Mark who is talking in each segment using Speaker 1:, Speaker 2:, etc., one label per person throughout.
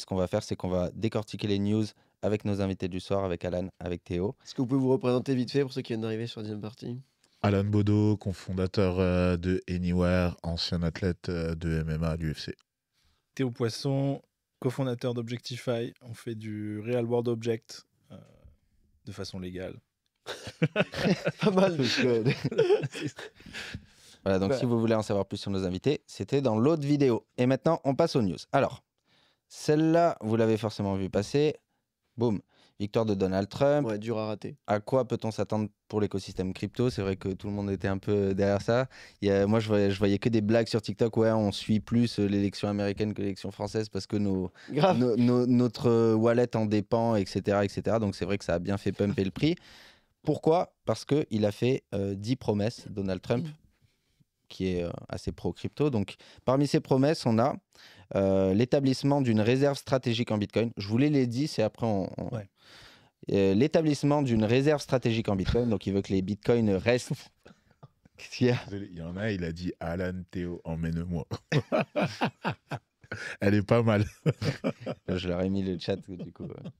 Speaker 1: ce qu'on va faire, c'est qu'on va décortiquer les news avec nos invités du soir, avec Alan, avec Théo.
Speaker 2: Est-ce que vous pouvez vous représenter vite fait pour ceux qui viennent d'arriver sur la deuxième partie?
Speaker 3: Alan Bodo, cofondateur euh, de Anywhere, ancien athlète euh, de MMA à l'UFC.
Speaker 4: Théo Poisson, cofondateur d'Objectify. On fait du Real World Object euh, de façon légale.
Speaker 2: Pas mal.
Speaker 1: Voilà, donc si vous voulez en savoir plus sur nos invités, c'était dans l'autre vidéo. Et maintenant, on passe aux news. Alors, celle-là, vous l'avez forcément vu passer. Boum. Victoire de Donald Trump.
Speaker 2: Ouais, dur à rater.
Speaker 1: À quoi peut-on s'attendre pour l'écosystème crypto? C'est vrai que tout le monde était un peu derrière ça. Il y a- moi, je voyais, je voyais que des blagues sur TikTok. Ouais, on suit plus euh, l'élection américaine que l'élection française parce que nos,
Speaker 2: Grave.
Speaker 1: no- no- notre euh, wallet en dépend, etc. etc. Donc c'est vrai que ça a bien fait pumper le prix. Pourquoi? Parce qu'il a fait euh, 10 promesses, Donald Trump, qui est euh, assez pro-crypto. Donc parmi ces promesses, on a euh, l'établissement d'une réserve stratégique en Bitcoin. Je voulais les 10 et après on... on-
Speaker 4: Ouais.
Speaker 1: Euh, l'établissement d'une réserve stratégique en Bitcoin. Donc il veut que les Bitcoins restent... Qu'est-ce qu'il y a?
Speaker 3: Il y en a, il a dit Alan Théo, emmène-moi. Elle est pas mal.
Speaker 1: Je leur ai mis le chat du coup. ouais.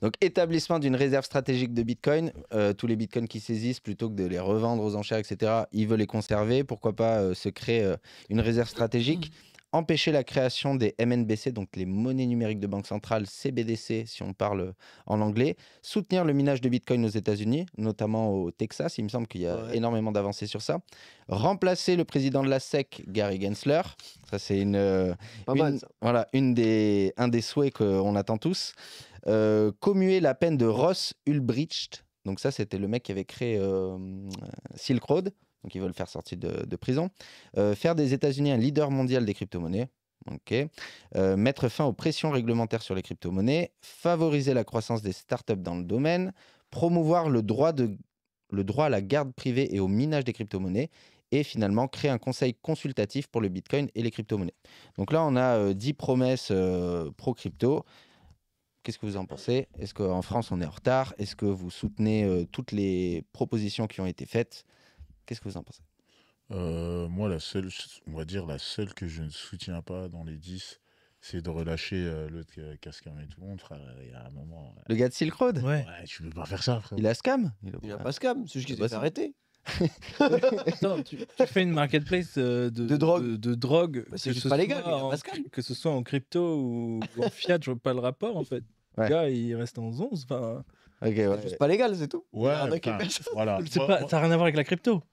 Speaker 1: Donc, établissement d'une réserve stratégique de Bitcoin. Euh, tous les Bitcoins qui saisissent, plutôt que de les revendre aux enchères, etc., il veut les conserver. Pourquoi pas euh, se créer euh, une réserve stratégique Empêcher la création des MNBC, donc les monnaies numériques de banque centrale, CBDC, si on parle en anglais. Soutenir le minage de Bitcoin aux États-Unis, notamment au Texas. Il me semble qu'il y a
Speaker 2: Ouais.
Speaker 1: énormément d'avancées sur ça. Remplacer le président de la SEC, Gary Gensler. Ça, c'est une. euh,
Speaker 2: Pas
Speaker 1: une-
Speaker 2: mal, ça.
Speaker 1: Voilà, une des, un des souhaits qu'on attend tous. Euh, commuer la peine de Ross Ulbricht. Donc ça, c'était le mec qui avait créé euh, Silk Road. Donc ils veulent le faire sortir de, prison. Euh, faire des États-Unis un leader mondial des crypto-monnaies. Euh, mettre fin aux pressions réglementaires sur les crypto-monnaies. Favoriser la croissance des startups dans le domaine. Promouvoir le droit, de, le droit à la garde privée et au minage des crypto-monnaies. Et finalement, créer un conseil consultatif pour le Bitcoin et les crypto-monnaies. Donc là, on a euh, 10 promesses euh, pro-crypto. Qu'est-ce que vous en pensez? Est-ce qu'en France, on est en retard? Est-ce que vous soutenez toutes les propositions qui ont été faites? Qu'est-ce que vous en pensez?
Speaker 3: Euh, moi, la seule, on va dire la seule que je ne soutiens pas dans les 10, c'est de relâcher euh, l'autre qui a scamé tout le monde, frère. Il y a un moment.
Speaker 1: Le gars de Silk Road?
Speaker 4: Ouais.
Speaker 3: Ouais, tu peux pas faire ça, frère.
Speaker 1: Il a scam
Speaker 2: Il a pas scam, c'est juste qu'il s'est arrêter.
Speaker 4: Attends, tu, tu fais une marketplace euh, de,
Speaker 2: De drogue.
Speaker 4: De, de drogue.
Speaker 2: Bah, c'est
Speaker 4: que
Speaker 2: juste
Speaker 4: ce
Speaker 2: pas légal,
Speaker 4: en-
Speaker 2: pas scam.
Speaker 4: Que ce soit en crypto ou, ou en fiat, je vois pas le rapport en fait.
Speaker 1: Ouais.
Speaker 4: Le gars, il reste en 11. Enfin,
Speaker 1: Ok,
Speaker 2: C'est
Speaker 1: ouais.
Speaker 2: juste pas légal, c'est tout.
Speaker 3: Ouais, voilà.
Speaker 4: c'est
Speaker 3: Moi-
Speaker 4: pas,
Speaker 3: moi-
Speaker 4: ça n'a rien à voir avec la crypto.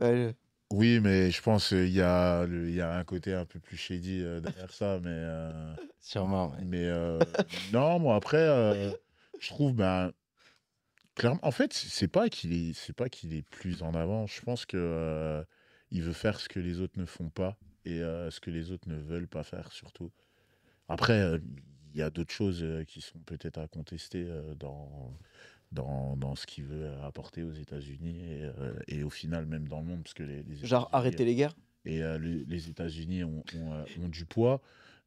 Speaker 2: Ouais,
Speaker 3: Oui, mais je pense qu'il y, a le- il y a un côté un peu plus shady euh, derrière ça. Mais, euh,
Speaker 1: Sûrement. ouais.
Speaker 3: mais euh, non, moi, après, euh, je trouve, ben, clairement, en fait, c'est pas qu'il est, c'est pas qu'il est plus en avant. Je pense que euh, il veut faire ce que les autres ne font pas et euh, ce que les autres ne veulent pas faire, surtout. Après, euh, y a d'autres choses euh, qui sont peut-être à contester euh, dans, dans, dans ce qu'il veut apporter aux États-Unis et, euh, et au final, même dans le monde, parce que les, les
Speaker 2: Genre arrêter les guerres?
Speaker 3: et les, les États-Unis ont, ont, ont du poids.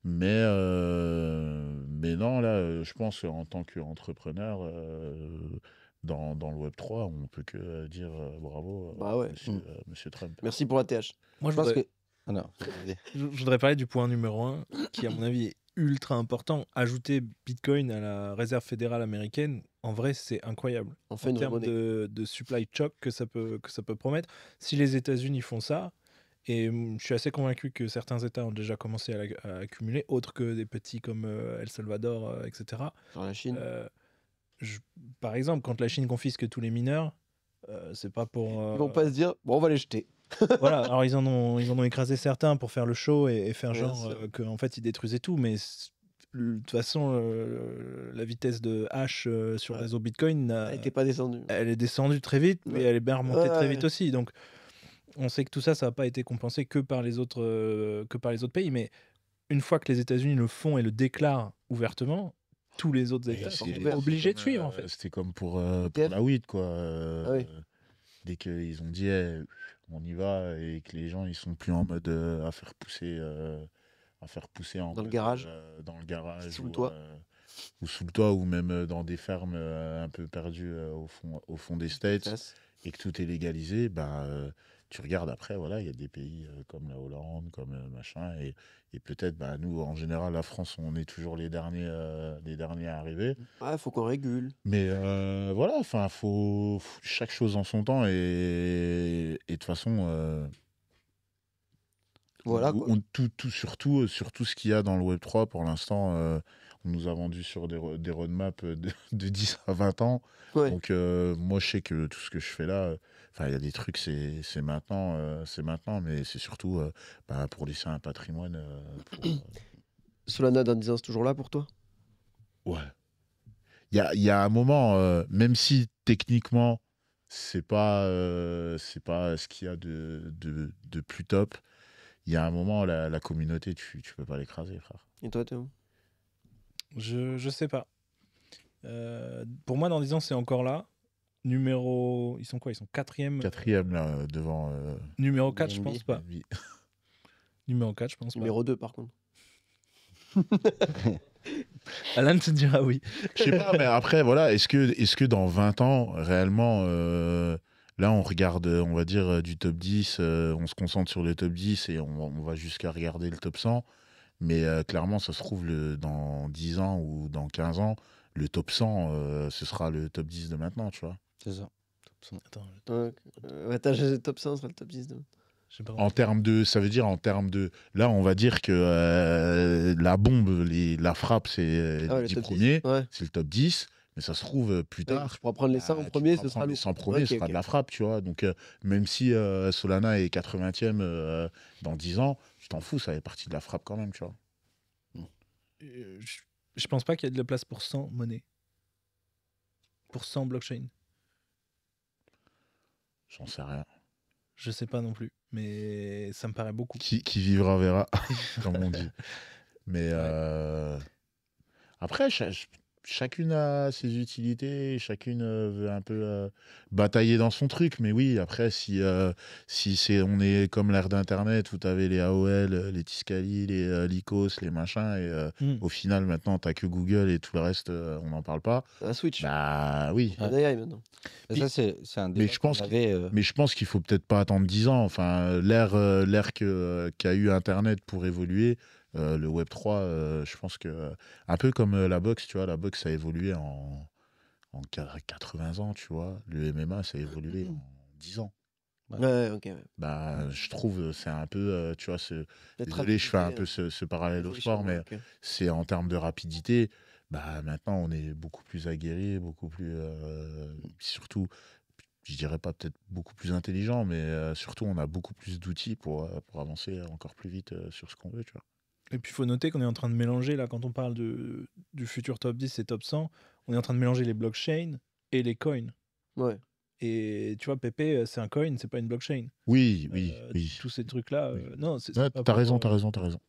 Speaker 3: Mais, euh, mais non, là, je pense en tant qu'entrepreneur, euh, dans, dans le Web3, on peut que dire euh, bravo,
Speaker 2: Bah ouais.
Speaker 3: monsieur,
Speaker 1: Mm.
Speaker 3: monsieur Trump.
Speaker 2: Merci pour la TH.
Speaker 4: Moi,
Speaker 1: Je
Speaker 4: je
Speaker 1: pense
Speaker 4: voudrais,
Speaker 1: que. Ah non,
Speaker 4: je je voudrais parler du point numéro 1, qui, à mon avis, est ultra important. Ajouter Bitcoin à la réserve fédérale américaine, en vrai, c'est incroyable.
Speaker 2: On fait
Speaker 4: en termes de, de supply choc que ça, peut, que ça peut promettre. Si les États-Unis font ça, et hum, je suis assez convaincu que certains États ont déjà commencé à, à accumuler, autres que des petits comme euh, El Salvador, euh, etc.
Speaker 2: Genre la Chine.
Speaker 4: Euh, je- par exemple, quand la Chine confisque tous les mineurs, c'est pas pour.
Speaker 2: Ils vont pas se dire, bon, on va les jeter.
Speaker 4: Voilà, alors ils en ont, ils en ont écrasé certains pour faire le show et, et faire genre euh, qu'en fait ils détruisaient tout, mais de toute façon, euh, la vitesse de H euh, sur le réseau Bitcoin, n'a-
Speaker 2: Elle était pas descendue.
Speaker 4: elle est descendue très vite, mais elle est bien remontée
Speaker 2: Ouais,
Speaker 4: très
Speaker 2: ouais.
Speaker 4: vite aussi. Donc, on sait que tout ça, ça n'a pas été compensé que par les autres, euh, que par les autres pays, mais une fois que les États-Unis le font et le déclarent ouvertement, tous les autres États sont obligés de
Speaker 3: comme,
Speaker 4: suivre
Speaker 3: euh,
Speaker 4: en fait.
Speaker 3: C'était comme pour, euh, pour la weed, quoi. euh,
Speaker 2: Ah oui.
Speaker 3: Dès qu'ils ont dit, eh, on y va, et que les gens, ils sont plus en mode euh, à faire pousser, euh, à faire pousser en
Speaker 2: Dans le garage.
Speaker 3: euh, dans le garage,
Speaker 2: Sous le
Speaker 3: ou,
Speaker 2: toit.
Speaker 3: ou sous le toit, ou même euh, dans des fermes un peu perdues au fond, au fond des States. Et que tout est légalisé, bah, tu regardes après, voilà, il y a des pays euh, comme la Hollande, comme euh, machin, et, et peut-être, bah, nous, en général, la France, on est toujours les derniers, euh, les derniers à arriver.
Speaker 2: Ouais, faut qu'on régule.
Speaker 3: Mais euh, voilà, enfin, faut, faut chaque chose en son temps, et de toute façon, euh,
Speaker 2: Voilà,
Speaker 3: on-
Speaker 2: quoi.
Speaker 3: on- tout, tout, surtout, sur tout ce qu'il y a dans le Web 3, pour l'instant, on nous a vendu sur des, ro- des roadmaps de, de 10 à 20 ans.
Speaker 2: Ouais.
Speaker 3: Donc, euh, moi, je sais que tout ce que je fais là, enfin, il y a des trucs, c'est c'est maintenant, euh, c'est maintenant, mais c'est surtout euh, bah, pour laisser un patrimoine. euh, pour, euh,
Speaker 2: Solana dans 10 ans, c'est toujours là pour toi?
Speaker 3: Ouais. Il y a, il y a un moment, euh, même si techniquement, c'est pas, euh, c'est pas ce qu'il y a de, de, de plus top, il y a un moment, la, la communauté, tu, tu peux pas l'écraser, frère.
Speaker 2: Et toi, Théo?
Speaker 4: Je, je sais pas. Euh, pour moi, dans 10 ans, c'est encore là. Numéro. Ils sont quoi? Ils sont quatrième.
Speaker 3: Quatrième, là, devant. euh,
Speaker 4: Numéro 4, je pense pas. Numéro 4, je pense pas.
Speaker 2: Numéro 2, par contre.
Speaker 4: Alan te dira oui.
Speaker 3: Je sais pas, mais après, voilà, est-ce que, est que dans 20 ans, réellement, euh, là, on regarde, euh, on va dire, euh, du top 10, euh, on se concentre sur le top 10 et on, on va jusqu'à regarder le top 100. Mais euh, clairement, ça se trouve, le, dans 10 ans ou dans 15 ans, le top 100, euh, ce sera le top 10 de maintenant, tu vois.
Speaker 1: C'est ça.
Speaker 4: Attends,
Speaker 2: Ouais, euh, ouais, t'as le top 100 sera le top 10 demain.
Speaker 4: je sais pas.
Speaker 3: En termes de, ça veut dire en termes de, là, on va dire que euh, la bombe, les, la frappe, c'est euh,
Speaker 2: Ah ouais,
Speaker 3: les
Speaker 2: le
Speaker 3: 10
Speaker 2: top 10.
Speaker 3: premiers,
Speaker 2: Ouais.
Speaker 3: c'est le top 10. Mais ça se trouve, euh, plus
Speaker 2: Ouais,
Speaker 3: tard,
Speaker 2: tu pourras prendre les 100
Speaker 3: Ah,
Speaker 2: en
Speaker 3: tu
Speaker 2: premier, ce sera.
Speaker 3: Les 100 premiers,
Speaker 2: Ok,
Speaker 3: ce sera
Speaker 2: ok.
Speaker 3: de la frappe, tu vois. Donc, euh, même si euh, Solana est 80e euh, dans 10 ans, je t'en fous, ça fait partie de la frappe quand même, tu vois.
Speaker 4: Euh, je, je pense pas qu'il y ait de la place pour 100 monnaies. Pour 100 blockchain.
Speaker 3: J'en sais rien.
Speaker 4: Je sais pas non plus. Mais ça me paraît beaucoup.
Speaker 3: Qui, qui vivra verra, comme on dit. Mais euh, après, cha- chacune a ses utilités, chacune veut un peu euh, batailler dans son truc. Mais oui, après, si, euh, si c'est, on est comme l'ère d'Internet où tu avais les AOL, les Tiscali, les euh, Lycos, les machins, et euh,
Speaker 4: Hmm.
Speaker 3: au final, maintenant, tu que Google et tout le reste, euh, on n'en parle pas.
Speaker 2: Un Switch.
Speaker 3: Bah oui.
Speaker 2: Un AI maintenant.
Speaker 1: Mais
Speaker 3: Puis-
Speaker 1: ça, c'est c'est un
Speaker 3: mais je pense
Speaker 1: avait, euh,
Speaker 3: Mais je pense qu'il faut peut-être pas attendre 10 ans. Enfin, l'ère euh, l'ère que qu'a eu Internet pour évoluer, euh, le Web 3, euh, je pense que un peu comme euh, la boxe, tu vois, la boxe a évolué en en qua- 80 ans, tu vois. Le MMA, ça a évolué en 10 ans.
Speaker 1: Ouais.
Speaker 2: Ouais, ok. ouais.
Speaker 3: Bah, je trouve c'est un peu, euh, tu vois, ce, désolé, je fais un peu ce, ce parallèle au sport, mais c'est en termes de rapidité. Bah, maintenant, on est beaucoup plus aguerri, beaucoup plus. euh, surtout, je dirais pas peut-être beaucoup plus intelligent, mais euh, surtout, on a beaucoup plus d'outils pour, pour avancer encore plus vite euh, sur ce qu'on veut, tu vois.
Speaker 4: Et puis il faut noter qu'on est en train de mélanger, là, quand on parle de, du futur top 10 et top 100, on est en train de mélanger les blockchains et les coins.
Speaker 2: Ouais.
Speaker 4: Et tu vois, Pépé, euh, c'est un coin, c'est pas une blockchain.
Speaker 3: Oui, oui,
Speaker 4: Euh,
Speaker 3: oui.
Speaker 4: Tous ces trucs-là. euh, non, c'est-
Speaker 3: Ouais, t'as raison, t'as raison, t'as raison.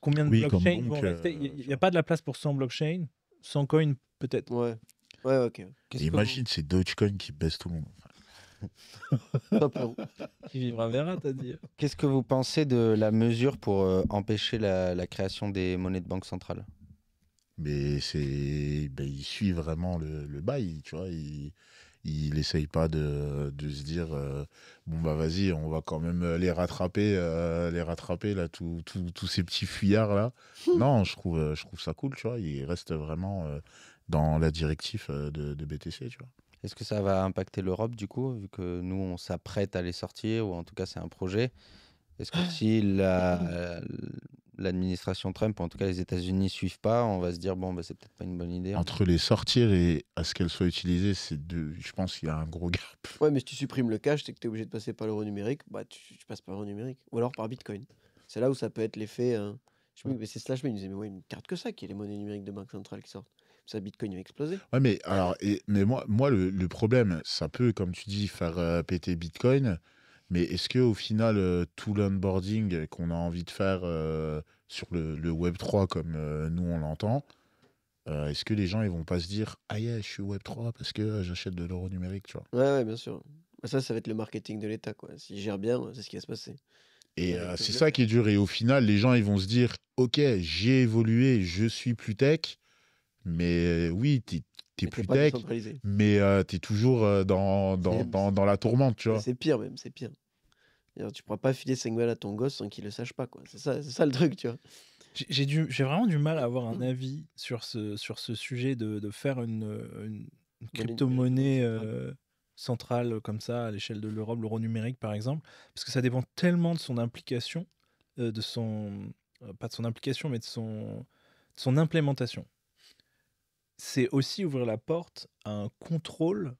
Speaker 4: Combien de
Speaker 3: Oui,
Speaker 4: blockchains
Speaker 3: banque,
Speaker 4: vont rester? Il n'y a, pas de la place pour 100 blockchains? 100 coins, peut-être.
Speaker 2: Ouais. Ouais, ok.
Speaker 1: que
Speaker 3: Imagine, c'est Dogecoin qui baisse tout le monde.
Speaker 4: Qui vivra verra, t'as dit.
Speaker 1: Qu'est-ce que vous pensez de la mesure pour euh, empêcher la, la création des monnaies de banque centrale?
Speaker 3: Mais c'est, ben, il suit vraiment le, le bail, tu vois. Il, il essaye pas de, de se dire, euh, bon bah vas-y, on va quand même les rattraper, euh, les rattraper là, tous ces petits fuyards là. non, je trouve, je trouve ça cool, tu vois. Il reste vraiment euh, dans la directive de, de BTC, tu vois.
Speaker 1: Est-ce que ça va impacter l'Europe du coup, vu que nous on s'apprête à les sortir, ou en tout cas c'est un projet? Est-ce que si la- l'administration Trump, ou en tout cas les États-Unis, suivent pas, on va se dire bon, bah, c'est peut-être pas une bonne idée.
Speaker 3: Entre les sortir et à ce qu'elles soient utilisées, c'est deux. Je pense qu'il y a un gros gap.
Speaker 2: Ouais, mais si tu supprimes le cash, c'est que tu es obligé de passer par l'euro numérique, bah tu, tu passes par l'euro numérique. Ou alors par Bitcoin. C'est là où ça peut être l'effet. hein. Je me dis, mais c'est Slash, mais il me disait, mais ouais, une carte que ça qui est les monnaies numériques de banque centrale qui sortent. Ça, Bitcoin va exploser.
Speaker 3: Ouais, mais alors, et, mais moi, moi le, le problème, ça peut, comme tu dis, faire euh, péter Bitcoin. Mais est-ce que au final, euh, tout l'onboarding qu'on a envie de faire euh, sur le, le Web 3 comme nous on l'entend, est-ce que les gens ils vont pas se dire ah yeah, je suis Web 3 parce que j'achète de l'euro numérique, tu vois?
Speaker 2: Ouais, ouais, bien sûr. Bah, Ça, ça va être le marketing de l'État, quoi. S'il gère bien, c'est ce qui va se passer.
Speaker 3: Et c'est ça qui est dur. Et au final, les gens ils vont se dire ok, j'ai évolué, je suis plus tech, mais euh, oui, t'es t'es
Speaker 2: Mais
Speaker 3: plus tech, mais tu t'es toujours euh, dans, dans, dans, dans la tourmente, tu vois.
Speaker 2: C'est pire, même, c'est pire. Tu pourras pas filer 5 balles à ton gosse sans qu'il le sache pas. quoi. C'est ça, c'est ça le truc, tu vois.
Speaker 4: J'ai- J'ai du- j'ai vraiment du mal à avoir un avis sur ce, sur ce sujet de, de faire une, une, une crypto-monnaie euh, centrale comme ça à l'échelle de l'Europe, l'euro numérique par exemple, parce que ça dépend tellement de son implication, euh, de son euh, pas de son implication, mais de son, de son implémentation. C'est aussi ouvrir la porte à un contrôle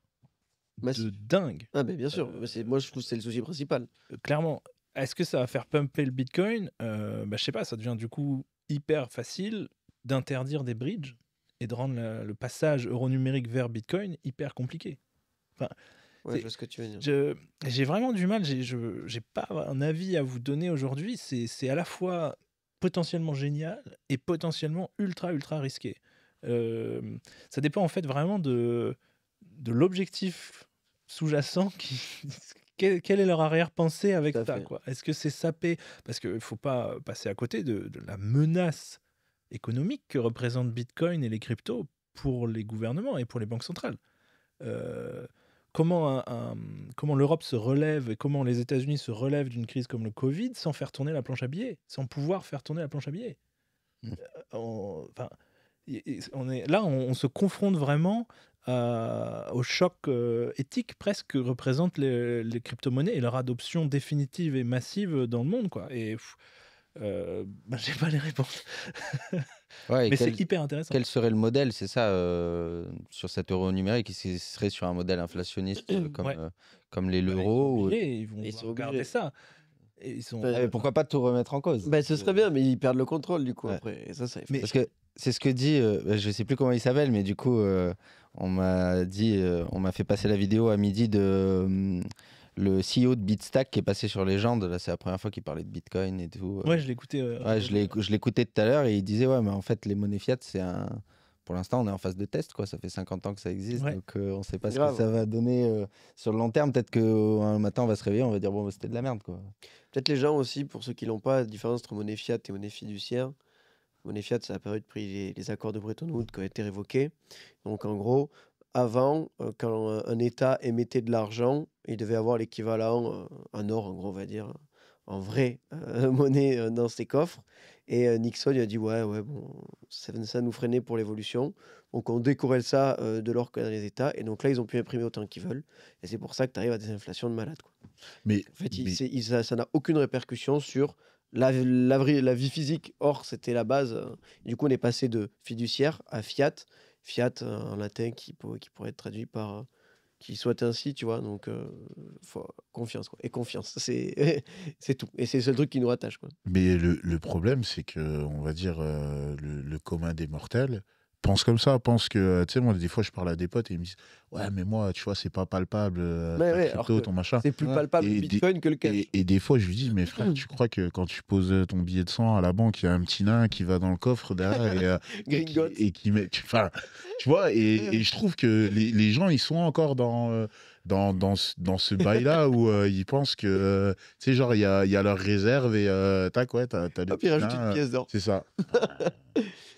Speaker 2: Massif.
Speaker 4: de dingue.
Speaker 2: Ah, ben bien sûr.
Speaker 4: Euh,
Speaker 2: mais c'est- Moi, je trouve que c'est le souci principal.
Speaker 4: Euh, clairement, est-ce que ça va faire pumper le Bitcoin? Euh, bah, Je sais pas, ça devient du coup hyper facile d'interdire des bridges et de rendre la- le passage euro numérique vers Bitcoin hyper compliqué.
Speaker 2: Ouais,
Speaker 4: C'est-
Speaker 2: je vois ce que tu veux dire.
Speaker 4: Je- J'ai vraiment du mal, j'ai je- j'ai pas un avis à vous donner aujourd'hui. C'est c'est à la fois potentiellement génial et potentiellement ultra, ultra risqué. Euh, ça dépend en fait vraiment de, de l'objectif sous-jacent qui. Quelle, est leur arrière-pensée avec ça quoi Est-ce que c'est sapé? Parce qu'il ne faut pas passer à côté de, de la menace économique que représentent Bitcoin et les cryptos pour les gouvernements et pour les banques centrales. Euh, comment, un- un- comment l'Europe se relève et comment les États-Unis se relèvent d'une crise comme le Covid sans faire tourner la planche à billets, sans pouvoir faire tourner la planche à billets?
Speaker 1: Mm.
Speaker 4: Euh, on, on est, là, on, on se confronte vraiment à- au choc euh, éthique presque que représentent les, les crypto-monnaies et leur adoption définitive et massive dans le monde. Quoi. Et euh, bah, j'ai pas les réponses.
Speaker 1: Ouais,
Speaker 4: Mais c'est hyper intéressant.
Speaker 1: quel serait le modèle, c'est ça, euh, sur cet euro numérique Est-ce qu'il serait sur un modèle inflationniste euh, comme,
Speaker 4: Ouais.
Speaker 1: euh, comme les
Speaker 4: Bah,
Speaker 1: l'euro
Speaker 4: ils vont
Speaker 2: Ils
Speaker 4: regarder
Speaker 2: obligés.
Speaker 4: ça. Et ils sont...
Speaker 2: Ouais.
Speaker 1: Ah, mais Pourquoi pas tout remettre en cause?
Speaker 2: Ben, ce serait bien, mais ils perdent le contrôle du coup
Speaker 1: Ouais.
Speaker 2: après. Et ça, ça
Speaker 4: Mais-
Speaker 1: Parce que c'est ce que dit, euh, je sais plus comment il s'appelle, mais du coup, euh, on m'a dit, euh, on m'a fait passer la vidéo à midi de euh, le CEO de Bitstack qui est passé sur Légende. Là, c'est la première fois qu'il parlait de Bitcoin et tout.
Speaker 4: Ouais, je euh,
Speaker 1: Ouais, je l'écoutais tout à l'heure et il disait ouais, mais en fait, les monnaies fiat, c'est un. Pour l'instant, on est en phase de test, quoi. Ça fait 50 ans que ça existe,
Speaker 4: Ouais.
Speaker 1: donc euh, on sait pas ce
Speaker 2: Grave.
Speaker 1: que ça va donner euh, sur le long terme. Peut-être qu'un matin, on va se réveiller, on va dire bon, bah, c'était de la merde, quoi.
Speaker 2: Peut-être les gens aussi, pour ceux qui n'ont pas, la différence entre monnaie fiat et monnaie fiduciaire. Monnaie fiat, c'est la période depuis les, les accords de Bretton Woods qui ont été révoqués. Donc en gros, avant, euh, quand un, un État émettait de l'argent, il devait avoir l'équivalent euh, en or, en gros, on va dire, en vraie euh, monnaie euh, dans ses coffres. Et euh, Nixon, il a dit ouais, ouais, bon, ça, ça nous freinait pour l'évolution. Donc on décorrèle ça euh, de l'or que dans les États. Et donc là, ils ont pu imprimer autant qu'ils veulent. Et c'est pour ça que tu arrives à des inflations de malade. Quoi.
Speaker 3: Mais,
Speaker 2: En fait,
Speaker 3: mais-
Speaker 2: il- ça ça n'a aucune répercussion sur la, la, la vie physique. Or, c'était la base. Du coup, on est passé de fiduciaire à fiat. Fiat en latin qui, qui pourrait être traduit par. euh, qui soit ainsi, tu vois. Donc, euh, confiance, quoi. Et confiance, c'est tout. Et c'est le seul truc qui nous rattache, quoi.
Speaker 3: Mais le, le problème, c'est que, on va dire, euh, le commun des mortels pense comme ça, pense que, euh, tu sais, moi, des fois, je parle à des potes et ils me disent, ouais, mais moi, tu vois, c'est pas palpable, euh, ta
Speaker 2: ouais,
Speaker 3: crypto, ton machin.
Speaker 2: C'est plus palpable
Speaker 3: Et
Speaker 2: le
Speaker 3: des-
Speaker 2: bitcoin que le cash.
Speaker 3: Et, et des fois, je lui dis, mais frère, tu crois que quand tu poses ton billet de 100 à la banque, il y a un petit nain qui va dans le coffre derrière et, euh, et qui,
Speaker 2: Gringotts.
Speaker 3: et qui met. tu- Enfin, tu vois, et, et je trouve que les, les gens, ils sont encore dans. euh, dans, dans, ce- dans ce bail-là où euh, ils pensent que, euh, tu sais, genre, il y a, y a leur réserve et euh, tac, ouais, t'as le
Speaker 2: Hop, il
Speaker 3: petit
Speaker 2: rajoute
Speaker 3: nain,
Speaker 2: une pièce d'or.
Speaker 3: C'est ça.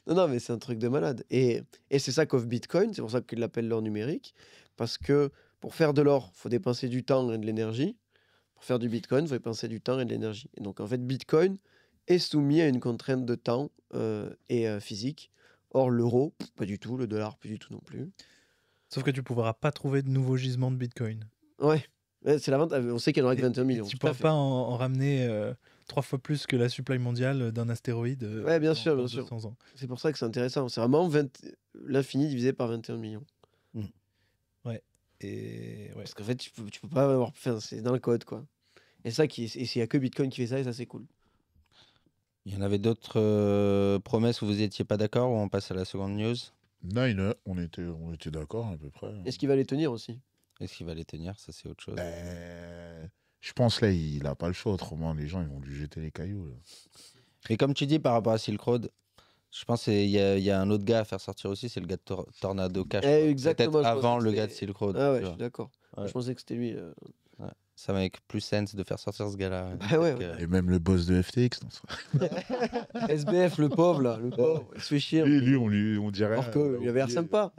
Speaker 2: Non, non, mais c'est un truc de malade. Et, et c'est ça qu'offre Bitcoin, c'est pour ça qu'ils l'appellent l'or numérique. Parce que pour faire de l'or, il faut dépenser du temps et de l'énergie. Pour faire du Bitcoin, il faut dépenser du temps et de l'énergie. Et donc, en fait, Bitcoin est soumis à une contrainte de temps euh, et euh, physique. Or, l'euro, pas du tout. Le dollar, plus du tout non plus.
Speaker 4: Sauf que tu ne pourras pas trouver de nouveaux gisements de Bitcoin.
Speaker 2: Ouais, Ouais, c'est la vente. On sait qu'il n'y en aura que
Speaker 4: Et-
Speaker 2: 21
Speaker 4: et
Speaker 2: millions.
Speaker 4: Tu ne pourras pas en, en ramener euh, trois fois plus que la supply mondiale d'un astéroïde. euh,
Speaker 2: Ouais, bien
Speaker 4: en-
Speaker 2: sûr,
Speaker 4: en
Speaker 2: bien sûr.
Speaker 4: 200 ans.
Speaker 2: C'est pour ça que c'est intéressant. C'est vraiment 20 l'infini divisé par 21 millions.
Speaker 4: Et ouais.
Speaker 2: Parce qu'en fait, tu peux, tu peux pas avoir. Enfin, c'est dans le code, quoi. Et ça, qui, et s'il y a que Bitcoin qui fait ça, et ça, c'est cool.
Speaker 1: Il y en avait d'autres euh, promesses où vous étiez pas d'accord ou on passe à la seconde news?
Speaker 3: Nine, on était, on était d'accord à peu près.
Speaker 2: Est-ce qu'il va les tenir aussi?
Speaker 1: Est-ce qu'il va les tenir? Ça, c'est autre chose.
Speaker 3: Ben, je pense là, il n'a pas le choix. Autrement, les gens, ils vont lui jeter les cailloux. là.
Speaker 1: Et comme tu dis par rapport à Silk Road, je pense qu'il y, a- il y a un autre gars à faire sortir aussi, c'est le gars de Tor- Tornado Cash.
Speaker 2: Eh,
Speaker 1: Peut-être avant le gars de Silk Road.
Speaker 2: Ah ouais, je suis d'accord.
Speaker 1: Ouais.
Speaker 2: Je pensais que c'était lui. euh.
Speaker 1: Ça make plus sens de faire sortir ce gars-là.
Speaker 2: Bah ouais,
Speaker 1: euh,
Speaker 3: Et même le boss de FTX.
Speaker 2: SBF, le pauvre, là. Le pauvre, il se fait chier.
Speaker 3: Lui, lui, on, lui, on dirait.
Speaker 2: Alors qu'il avait l'air sympa.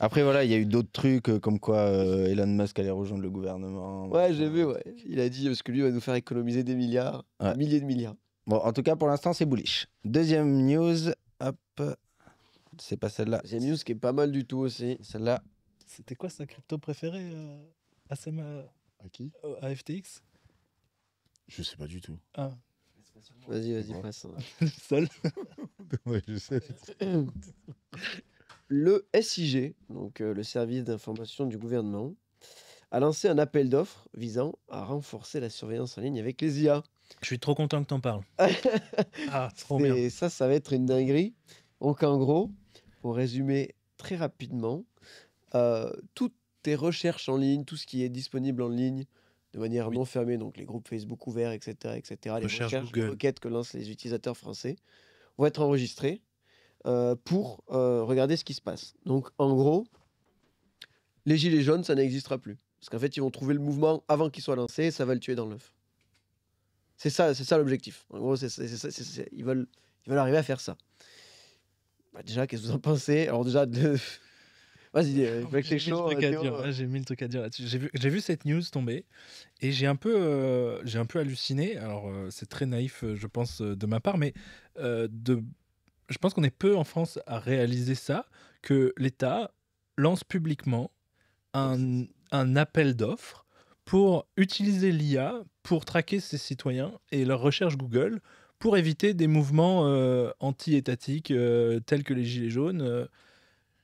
Speaker 1: Après, voilà, il y a eu d'autres trucs euh, comme quoi euh, Elon Musk allait rejoindre le gouvernement.
Speaker 2: Ouais, j'ai vu, ouais. Il a dit parce que lui il va nous faire économiser des milliards,
Speaker 1: Ouais.
Speaker 2: des milliers de milliards.
Speaker 1: Bon, en tout cas, pour l'instant, c'est bullish. Deuxième news, hop. C'est pas celle-là.
Speaker 2: Une news qui est pas mal du tout aussi.
Speaker 1: Celle-là.
Speaker 4: C'était quoi sa crypto préférée euh, À
Speaker 3: qui?
Speaker 4: Euh, à FTX
Speaker 3: Je sais pas du tout.
Speaker 4: Ah,
Speaker 2: Vas-y, vas-y,
Speaker 3: Ouais.
Speaker 2: passe.
Speaker 4: le seul.
Speaker 3: ouais, je sais.
Speaker 2: Le SIG, donc euh, le service d'information du gouvernement, a lancé un appel d'offres visant à renforcer la surveillance en ligne avec les IA.
Speaker 4: Je suis trop content que t'en parles. ah, trop bien.
Speaker 2: Et ça, ça va être une dinguerie. Donc, en gros, pour résumer très rapidement, euh, toutes tes recherches en ligne, tout ce qui est disponible en ligne de manière
Speaker 4: Oui.
Speaker 2: non fermée, donc les groupes Facebook ouverts, etc., etc., les
Speaker 4: Recherche
Speaker 2: recherches, les
Speaker 4: Google.
Speaker 2: requêtes que lancent les utilisateurs français, vont être enregistrées euh, pour euh, regarder ce qui se passe. Donc, en gros, les gilets jaunes, ça n'existera plus. Parce qu'en fait, ils vont trouver le mouvement avant qu'il soit lancé et ça va le tuer dans l'œuf. C'est ça, c'est ça l'objectif. En gros, c'est, c'est- c'est- ils, veulent, ils veulent arriver à faire ça. Bah, déjà, qu'est-ce que vous en pensez? Alors déjà, de... vas-y, euh,
Speaker 4: J'ai mille
Speaker 2: euh,
Speaker 4: à
Speaker 2: Théo,
Speaker 4: dire. Ouais, J'ai mille trucs à dire là-dessus. J'ai vu, cette news tomber et j'ai un peu, euh, j'ai un peu halluciné. Alors euh, c'est très naïf, euh, je pense, de ma part, mais de, je pense qu'on est peu en France à réaliser ça, que l'État lance publiquement un, un appel d'offres pour utiliser l'IA pour traquer ses citoyens et leurs recherches Google pour éviter des mouvements anti-étatiques tels que les Gilets jaunes.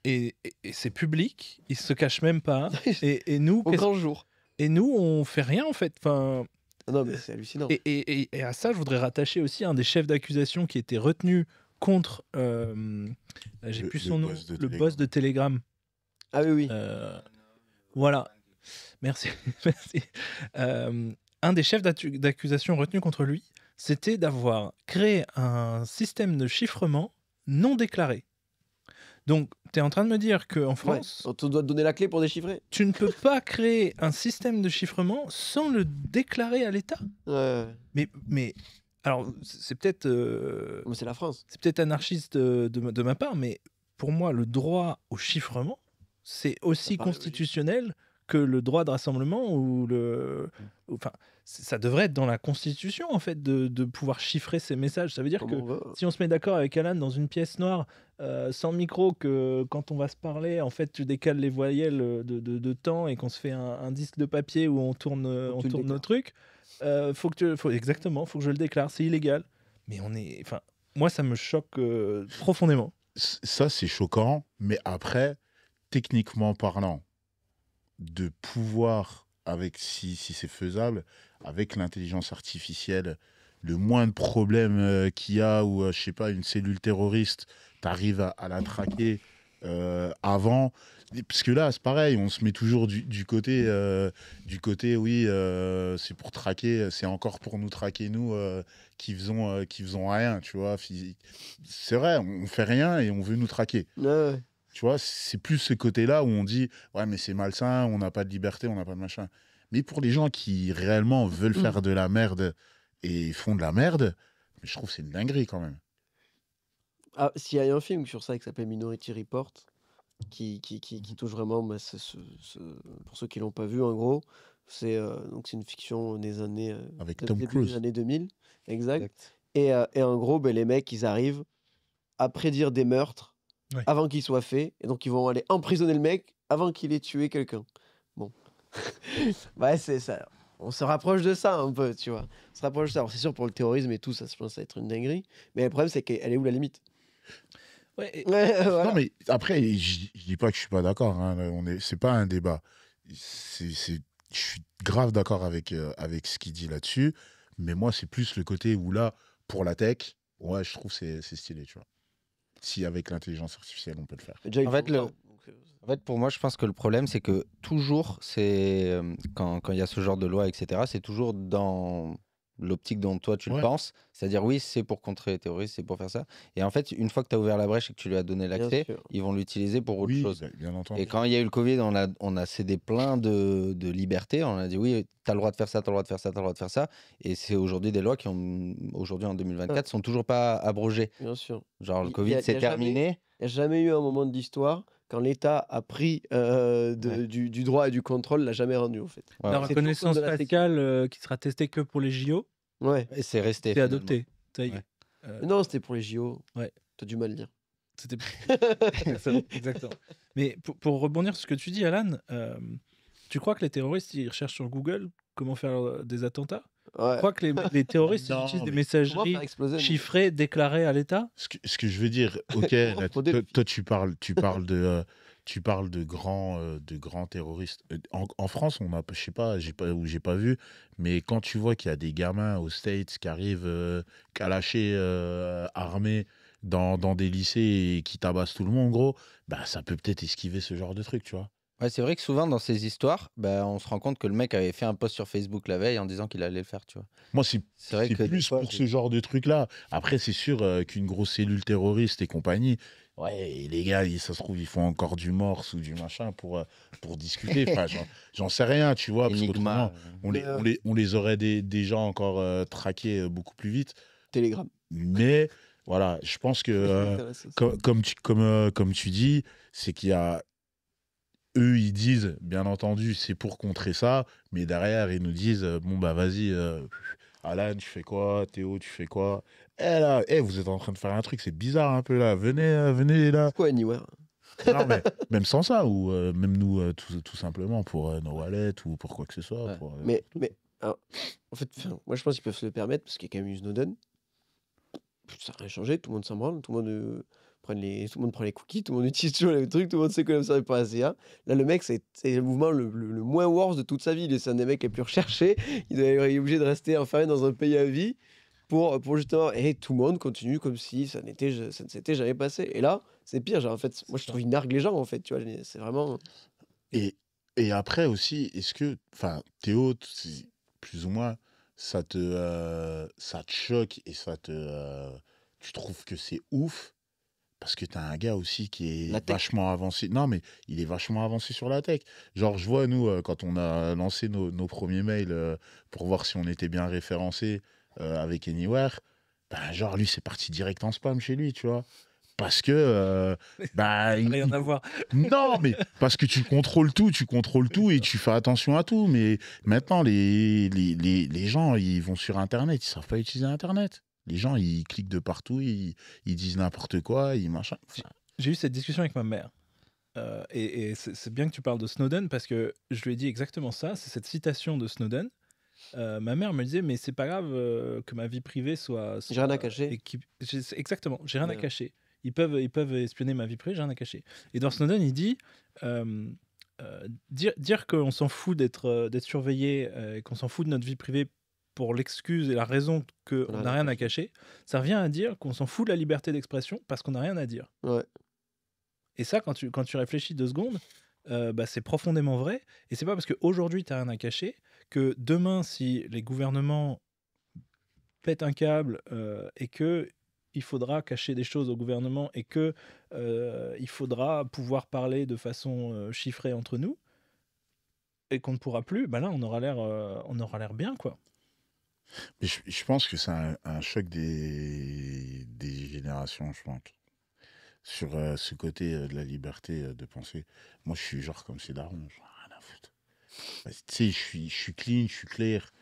Speaker 4: Et, et- et c'est public, ils se cachent même pas. Et, et nous,
Speaker 2: Au grand jour.
Speaker 4: et nous, on fait rien en fait. Enfin,
Speaker 2: Ah Non, mais c'est hallucinant.
Speaker 4: et, et- et- et à ça, je voudrais rattacher aussi un des chefs d'accusation qui était retenu contre. euh, J'ai
Speaker 3: Le-
Speaker 4: plus son nom.
Speaker 3: boss de
Speaker 4: Le
Speaker 3: Telegram.
Speaker 4: boss de Telegram.
Speaker 2: Ah oui, oui.
Speaker 4: Euh, voilà. Merci. Merci. Euh, un des chefs d'accusation retenus contre lui, c'était d'avoir créé un système de chiffrement non déclaré. Donc, tu es en train de me dire qu'en
Speaker 2: Ouais.
Speaker 4: France,
Speaker 2: On te doit te donner la clé pour déchiffrer.
Speaker 4: tu ne peux pas créer un système de chiffrement sans le déclarer à l'État
Speaker 2: Ouais.
Speaker 4: mais, mais alors, c'est peut-être euh,
Speaker 2: Mais c'est la France.
Speaker 4: c'est peut-être anarchiste de, de ma- de ma part, mais pour moi, le droit au chiffrement, c'est aussi constitutionnel que le droit de rassemblement ou le. Enfin, ça devrait être dans la Constitution, en fait, de, de pouvoir chiffrer ces messages. Ça veut dire que
Speaker 2: on
Speaker 4: si on se met d'accord avec Alan dans une pièce noire, euh, sans micro, que quand on va se parler, en fait, tu décales les voyelles euh, de, de- de temps et qu'on se fait un, un disque de papier où on tourne, euh,
Speaker 2: Faut
Speaker 4: on tourne nos trucs, euh, faut que tu, faut, exactement, faut que je le déclare, c'est illégal. Mais on est, enfin, moi, ça me choque euh, profondément.
Speaker 3: Ça, c'est choquant, mais après, techniquement parlant, de pouvoir, avec si, si c'est faisable, avec l'intelligence artificielle, le moins de problèmes euh, qu'il y a, ou euh, je sais pas, une cellule terroriste, tu arrives à, la traquer euh, avant. Parce que là, c'est pareil, on se met toujours du, du côté, euh, du côté, oui, c'est pour traquer, c'est encore pour nous traquer, nous, qui faisons, qui rien, tu vois. C'est vrai, on fait rien et on veut nous traquer. Tu vois, c'est plus ce côté-là où on dit ouais, mais c'est malsain, on n'a pas de liberté, on n'a pas de machin. Mais pour les gens qui réellement veulent
Speaker 2: Mm.
Speaker 3: faire de la merde et font de la merde, je trouve que c'est une dinguerie quand même.
Speaker 2: Ah, s'il y a un film sur ça qui s'appelle Minority Report, qui, qui, qui, qui touche vraiment, bah, ce- ce- ce- pour ceux qui l'ont pas vu, en gros, c'est euh, donc c'est une fiction des années, euh,
Speaker 3: Avec
Speaker 2: de-
Speaker 3: Tom
Speaker 2: début
Speaker 3: Cruise.
Speaker 2: des années 2000, exact.
Speaker 1: Exact.
Speaker 2: Et, euh, et en gros, ben, les mecs, ils arrivent à prédire des meurtres Avant qu'ils soient faits, et donc ils vont aller emprisonner le mec avant qu'il ait tué quelqu'un. Bon, ouais, c'est ça. On se rapproche de ça un peu, tu vois. On se rapproche de ça. Alors, c'est sûr pour le terrorisme et tout, ça, je pense, va être une dinguerie. Mais le problème, c'est qu'elle est où la limite?
Speaker 4: Ouais, et-
Speaker 2: Ouais, voilà.
Speaker 3: Non, mais après, je dis pas que je suis pas d'accord. Hein, on est, c'est pas un débat. C'est, je suis grave d'accord avec, euh, avec ce qu'il dit là-dessus. Mais moi, c'est plus le côté où là, pour la tech, ouais, je trouve que c'est, c'est stylé, tu vois. Si avec l'intelligence artificielle, on peut le faire.
Speaker 2: Déjà,
Speaker 1: En fait, le-
Speaker 2: euh,
Speaker 1: En fait, pour moi, je pense que le problème, c'est que toujours, c'est euh, quand quand il y a ce genre de loi, etc., c'est toujours dans l'optique dont toi tu le
Speaker 3: Ouais.
Speaker 1: penses. C'est-à-dire, oui, c'est pour contrer les terroristes, c'est pour faire ça. Et en fait, une fois que tu as ouvert la brèche et que tu lui as donné l'accès, ils vont l'utiliser pour autre
Speaker 3: oui,
Speaker 1: chose.
Speaker 3: bah, bien entendu.
Speaker 1: Et quand il y a eu le Covid, on a, on a cédé plein de, de libertés. On a dit oui, tu as le droit de faire ça, tu as le droit de faire ça, tu as le droit de faire ça. Et c'est aujourd'hui des lois qui, ont, aujourd'hui en 2024, sont toujours pas abrogées.
Speaker 2: Bien sûr.
Speaker 1: Genre le Covid, c'est terminé.
Speaker 2: Il n'y a jamais eu un moment de l'histoire quand l'État a pris euh, de-
Speaker 1: Ouais.
Speaker 2: du, du droit et du contrôle, l'a jamais rendu en fait.
Speaker 1: Ouais.
Speaker 4: La reconnaissance faciale euh, qui sera testée que pour les JO,
Speaker 2: Ouais.
Speaker 1: Et c'est resté.
Speaker 4: c'est adopté. Ça y est.
Speaker 1: Ouais.
Speaker 4: Euh,
Speaker 2: Non, c'était pour les JO.
Speaker 4: Ouais.
Speaker 2: T'as du mal à le dire.
Speaker 4: C'était Exactement, exactement. Mais pour, pour rebondir sur ce que tu dis, Alan, euh, tu crois que les terroristes ils recherchent sur Google comment faire euh, des attentats?
Speaker 2: Ouais.
Speaker 4: Tu crois que les, les terroristes
Speaker 3: Non,
Speaker 4: utilisent des messageries chiffrées déclarées à l'État
Speaker 3: Ce que, ce que je veux dire, ok, là, toi, tu parles, tu parles de, euh, tu parles de grands, euh, de grands terroristes. Euh, En, en France, on a, je sais pas, j'ai pas ou j'ai pas vu, mais quand tu vois qu'il y a des gamins aux States qui arrivent euh, calachés, euh, armés dans, dans des lycées et qui tabassent tout le monde, gros, bah ça peut peut-être esquiver ce genre de truc, tu vois.
Speaker 1: Ouais, c'est vrai que souvent dans ces histoires, bah, on se rend compte que le mec avait fait un post sur Facebook la veille en disant qu'il allait le faire, tu vois.
Speaker 3: Moi, c'est plus
Speaker 1: fois,
Speaker 3: pour ce genre de truc-là. Après, c'est sûr euh, qu'une grosse cellule terroriste et compagnie, ouais, et les gars, ils- ça se trouve, ils font encore du morse ou du machin pour, euh, pour discuter. Enfin, j'en- sais rien, tu vois, parce
Speaker 1: Enigma.
Speaker 3: qu'autrement, on les,
Speaker 2: Mais, euh,
Speaker 3: on, les, on les aurait des, déjà encore euh, traqués beaucoup plus vite.
Speaker 2: Telegram.
Speaker 3: Mais voilà, je pense que, euh, comme, comme, tu, comme, euh, comme tu dis, c'est qu'il y a. Eux, ils disent, bien entendu, c'est pour contrer ça, mais derrière, ils nous disent, euh, bon, bah vas-y, euh, Alan, tu fais quoi? Théo, tu fais quoi? Eh là, eh, vous êtes en train de faire un truc, c'est bizarre un peu là, venez, euh, venez là.
Speaker 2: Quoi, Anywhere
Speaker 3: Non, mais même sans ça, ou euh, même nous, euh, tout, tout simplement, pour nos wallets ou pour quoi que ce soit.
Speaker 1: Ouais.
Speaker 3: pour,
Speaker 2: Mais, mais alors, en fait, moi je pense qu'ils peuvent se le permettre parce qu'il y a quand même eu Snowden. Ça n'a rien changé, tout le monde s'en branle, tout le monde, prend les, tout le monde prend les cookies, tout le monde utilise toujours les trucs, tout le monde sait que n'est pas assez. Là, le mec, c'est le mouvement le, le- moins worse de toute sa vie. C'est un des mecs les plus recherchés. Il, est obligé de rester enfermé dans un pays à vie pour, pour justement. Et tout le monde continue comme si ça, ça ne s'était jamais passé. Et là, c'est pire. Genre, en fait, moi je trouve qu'il nargue les gens, en fait. Tu vois, c'est vraiment.
Speaker 3: Et, et après aussi, est-ce que, enfin, Théo, plus ou moins, ça te, euh, ça te choque et ça te, euh, tu trouves que c'est ouf parce que t'as un gars aussi qui est
Speaker 2: La
Speaker 3: vachement avancé. Non, mais il est vachement avancé sur la tech. Genre, je vois, nous, euh, quand on a lancé nos, nos premiers mails euh, pour voir si on était bien référencé euh, avec Anywhere, ben, genre, lui, c'est parti direct en spam chez lui, tu vois. Parce que, bah, il-
Speaker 4: Rien à voir.
Speaker 3: non, mais parce que tu contrôles tout, tu contrôles tout et tu fais attention à tout. Mais maintenant, les, les, les, les gens, ils vont sur Internet, ils savent pas utiliser Internet. Les gens, ils cliquent de partout, ils, ils disent n'importe quoi, ils machin.
Speaker 4: J'ai eu cette discussion avec ma mère. Euh, et et c'est bien que tu parles de Snowden parce que je lui ai dit exactement ça. C'est cette citation de Snowden. Euh, ma mère me disait, mais c'est pas grave euh, que ma vie privée soit.
Speaker 2: J'ai rien à cacher.
Speaker 4: équipe- Exactement, j'ai rien à cacher. Ils peuvent, ils peuvent espionner ma vie privée, j'ai rien à cacher. Edward Snowden, il dit euh, euh, dire, dire qu'on s'en fout d'être euh, surveillé euh, et qu'on s'en fout de notre vie privée pour l'excuse et la raison qu'on n'a
Speaker 2: rien à
Speaker 4: cacher, ça revient à dire qu'on s'en fout de la liberté d'expression parce qu'on n'a rien à dire.
Speaker 2: Ouais.
Speaker 4: Et ça, quand tu, quand tu réfléchis deux secondes, euh, bah, c'est profondément vrai. Et c'est pas parce qu'aujourd'hui, tu n'as rien à cacher que demain, si les gouvernements pètent un câble euh, et que il faudra cacher des choses au gouvernement et que euh, il faudra pouvoir parler de façon chiffrée entre nous et qu'on ne pourra plus, bah là on aura l'air on aura l'air bien quoi.
Speaker 3: Mais je, je pense que c'est un, un choc des, des générations, je pense. Sur euh, ce côté euh, de la liberté euh, de penser. Moi, je suis genre comme ces darons, j'en ai rien à foutre. Vas-y, Tu sais, je suis, je suis clean, je suis clair.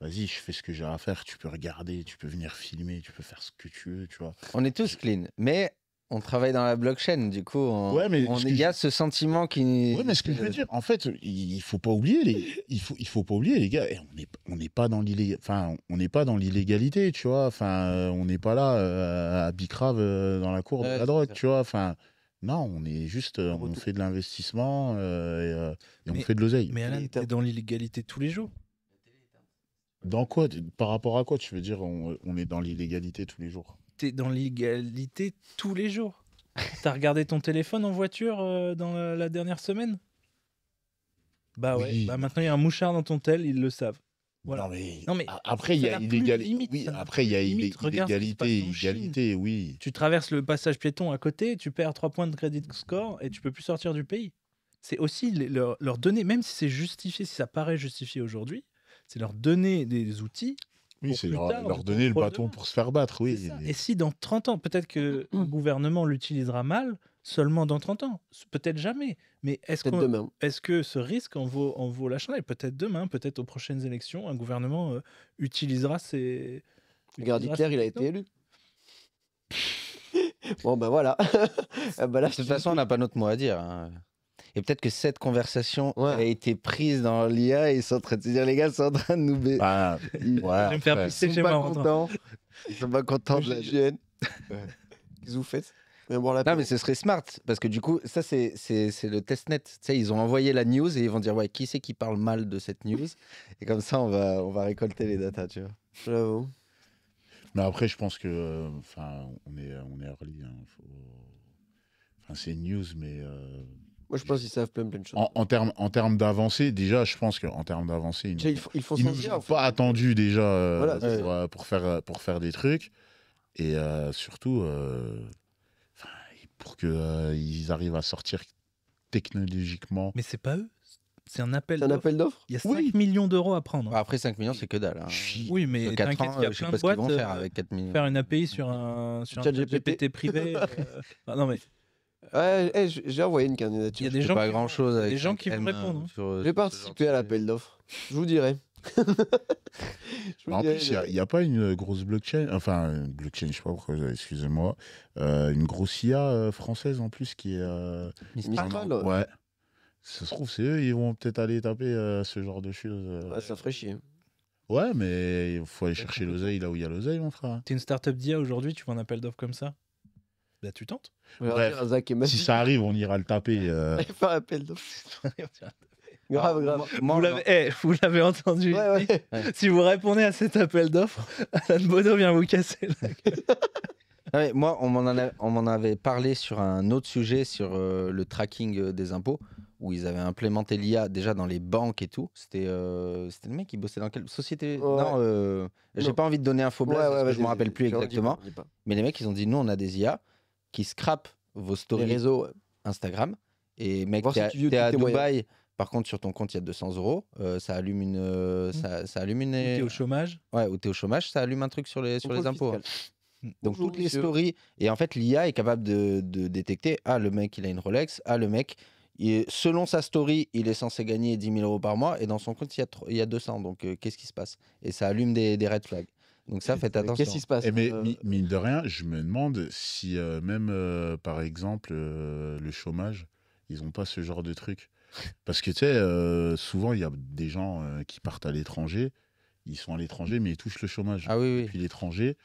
Speaker 3: Vas-y, je fais ce que j'ai à faire. Tu peux regarder, tu peux venir filmer, tu peux faire ce que tu veux, tu vois.
Speaker 1: On est tous clean, mais on travaille dans la blockchain, du coup, on,
Speaker 3: Ouais, mais
Speaker 1: on- y a
Speaker 3: je-
Speaker 1: ce sentiment qui.
Speaker 3: Oui, mais ce que je veux dire, en fait, il faut pas oublier les, il faut, il faut pas oublier les gars. on n'est, on n'est pas dans l'illégalité. Enfin, on n'est pas dans l'illégalité, tu vois. Enfin, euh, on n'est pas là euh, à bicrave euh, dans la cour
Speaker 1: Ouais,
Speaker 3: de la drogue,
Speaker 1: ça.
Speaker 3: tu vois. Enfin, non, on est juste, euh, on
Speaker 2: retour.
Speaker 3: fait de l'investissement euh, et, euh, et on fait de l'oseille.
Speaker 4: Mais Alain, t'es dans l'illégalité tous les jours.
Speaker 3: Dans quoi, par rapport à quoi, tu veux dire, on, on est dans l'illégalité tous les jours?
Speaker 4: T'es dans l'illégalité tous les jours. T'as regardé ton téléphone en voiture euh, dans la, la dernière semaine? Bah ouais.
Speaker 3: Oui.
Speaker 4: Bah maintenant il y a un mouchard dans ton tel, ils le savent. Voilà.
Speaker 3: Non mais,
Speaker 4: Non, mais
Speaker 3: a- après il y a illégalité. Oui, après il y a illégalité, illégalité, oui.
Speaker 4: Tu traverses le passage piéton à côté, tu perds 3 points de crédit score et tu peux plus sortir du pays. C'est aussi les- leur, leur donner, même si c'est justifié, si ça paraît justifié aujourd'hui, c'est leur donner des outils.
Speaker 3: Oui, c'est leur,
Speaker 4: tard,
Speaker 3: leur
Speaker 4: de
Speaker 3: donner le bâton pour se faire battre, oui.
Speaker 4: Et si dans 30 ans, peut-être que le gouvernement l'utilisera mal seulement dans 30 ans. Peut-être jamais. Mais est-ce qu'on- est-ce que ce risque en vaut, en vaut la chandelle Peut-être demain, peut-être aux prochaines élections, un gouvernement euh, utilisera ces.
Speaker 2: Regarde, Hitler, il a été élu. bon, ben voilà. Bah là,
Speaker 1: De toute façon, on n'a pas notre mot à dire. hein. Et peut-être que cette conversation
Speaker 2: Ouais.
Speaker 1: a été prise dans l'IA et ils sont en train de se dire les gars sont en train de nous ba-
Speaker 3: Bah,
Speaker 1: Ils
Speaker 3: ouais,
Speaker 4: Je vais me faire pisser
Speaker 1: sont pas contents. Ils sont pas contents de la
Speaker 2: GN. Qu'est-ce que vous faites? Boire la
Speaker 1: Non, mais ce serait smart parce que du coup, ça, c'est c'est- c'est le testnet. Tu sais, ils ont envoyé la news et ils vont dire Ouais, qui c'est qui parle mal de cette news? Et comme ça, on va, on va récolter les datas, tu vois.
Speaker 2: J'avoue.
Speaker 3: Mais après, je pense que, euh, enfin, on est, on est early. hein, faut- Enfin, c'est une news, mais euh,
Speaker 2: Moi, je pense qu'ils savent plein, plein de choses.
Speaker 3: en, en termes, en termes d'avancée, déjà, je pense qu'en termes d'avancée, ils,
Speaker 2: ils, font- ils font
Speaker 3: ils nous
Speaker 2: dire,
Speaker 3: ont pas attendu déjà euh,
Speaker 2: Voilà,
Speaker 3: pour,
Speaker 2: c'est
Speaker 3: euh, pour faire, pour faire des trucs. Et euh, surtout, euh, pour qu'ils arrivent à sortir technologiquement.
Speaker 4: Mais c'est pas eux. C'est un appel. D'offres.
Speaker 2: appel d'offres
Speaker 4: Il y a 5
Speaker 3: Oui.
Speaker 4: millions d'euros à prendre.
Speaker 1: Bah, après 5 millions, c'est que dalle. hein.
Speaker 4: Oui, mais
Speaker 1: Sur 4
Speaker 4: t'inquiète,
Speaker 1: ans,
Speaker 4: il y a plein de boîtes.
Speaker 1: vont faire avec 4 millions.
Speaker 4: Faire une API sur un, sur un
Speaker 2: GPT.
Speaker 4: GPT privé. non, mais
Speaker 2: Ouais, eh, j'ai envoyé une
Speaker 4: il y
Speaker 2: candidature.
Speaker 4: a des gens
Speaker 1: pas
Speaker 4: qui
Speaker 1: grand chose avec
Speaker 4: des gens
Speaker 1: 5
Speaker 4: qui vont
Speaker 1: M,
Speaker 4: répondre. hein.
Speaker 1: sur- ce
Speaker 2: participé
Speaker 1: genre
Speaker 2: à l'appel d'offres. Je vous dirai. Je vous
Speaker 3: En
Speaker 2: dirai,
Speaker 3: plus, il n'y a, pas une grosse blockchain, enfin, une blockchain, je sais pas pourquoi, excusez-moi, euh, une grosse IA euh, française en plus qui est. euh,
Speaker 1: Mistral.
Speaker 3: En-
Speaker 2: ouais.
Speaker 3: ouais. Ça se trouve, c'est eux, ils vont peut-être aller taper euh, ce genre de choses. euh.
Speaker 2: Ouais, ça ferait chier.
Speaker 3: Ouais, mais il faut aller chercher l'oseille là où il y a l'oseille, mon frère.
Speaker 4: T'es une startup d'IA aujourd'hui, tu vois un appel d'offres comme ça? Bah, tu tentes.
Speaker 3: Bref. Si ça arrive, on ira le taper. euh.
Speaker 2: Faire appel. Grave, grave.
Speaker 1: Moi- moi,
Speaker 4: vous
Speaker 1: on-
Speaker 4: l'avez eh, vous l'avez entendu.
Speaker 2: Ouais, ouais.
Speaker 4: Si vous répondez à cet appel d'offres, Alan Bono vient vous casser. la gueule.
Speaker 1: Ouais, moi, on m'en on avait parlé sur un autre sujet, sur euh, le tracking euh, des impôts, où ils avaient implémenté l'IA déjà dans les banques et tout. C'était euh, c'était le mec qui bossait dans quelle société?
Speaker 2: Ouais.
Speaker 1: Non, euh, j'ai
Speaker 2: Non.
Speaker 1: pas envie de donner un faux parce que je me rappelle plus exactement.
Speaker 2: pas, je dis pas.
Speaker 1: Mais les mecs, ils ont dit nous, on a des IA qui scrapent vos
Speaker 2: Les
Speaker 1: stories
Speaker 2: réseaux, ouais.
Speaker 1: Instagram. Et mec, t'es
Speaker 2: si
Speaker 1: à, à. Par contre, sur ton compte, il y a 200 euros. euh, ça allume une. euh, ça, ça allume une.
Speaker 4: T'es au chômage.
Speaker 1: Ouais, ou t'es au chômage, ça allume un truc sur les, sur les impôts. hein. Donc
Speaker 2: Bonjour,
Speaker 1: toutes les
Speaker 2: monsieur.
Speaker 1: stories. Et en fait, l'IA est capable de, de détecter ah, le mec, il a une Rolex. Ah, le mec, il- selon sa story, il est censé gagner 10 000 euros par mois. Et dans son compte, il y a, il y a 200. Donc euh, qu'est-ce qui se passe? Et ça allume des, des red flags. Donc ça, faites
Speaker 2: Mais
Speaker 1: attention.
Speaker 2: Qu'est-ce qui se passe
Speaker 3: mais
Speaker 2: Euh,
Speaker 3: mi- mine de rien, je me demande si euh, même, euh, par exemple, euh, le chômage, ils n'ont pas ce genre de truc. Parce que tu sais, euh, souvent, il y a des gens euh, qui partent à l'étranger, ils sont à l'étranger, mais ils touchent le chômage
Speaker 1: Ah oui, oui.
Speaker 3: depuis l'étranger.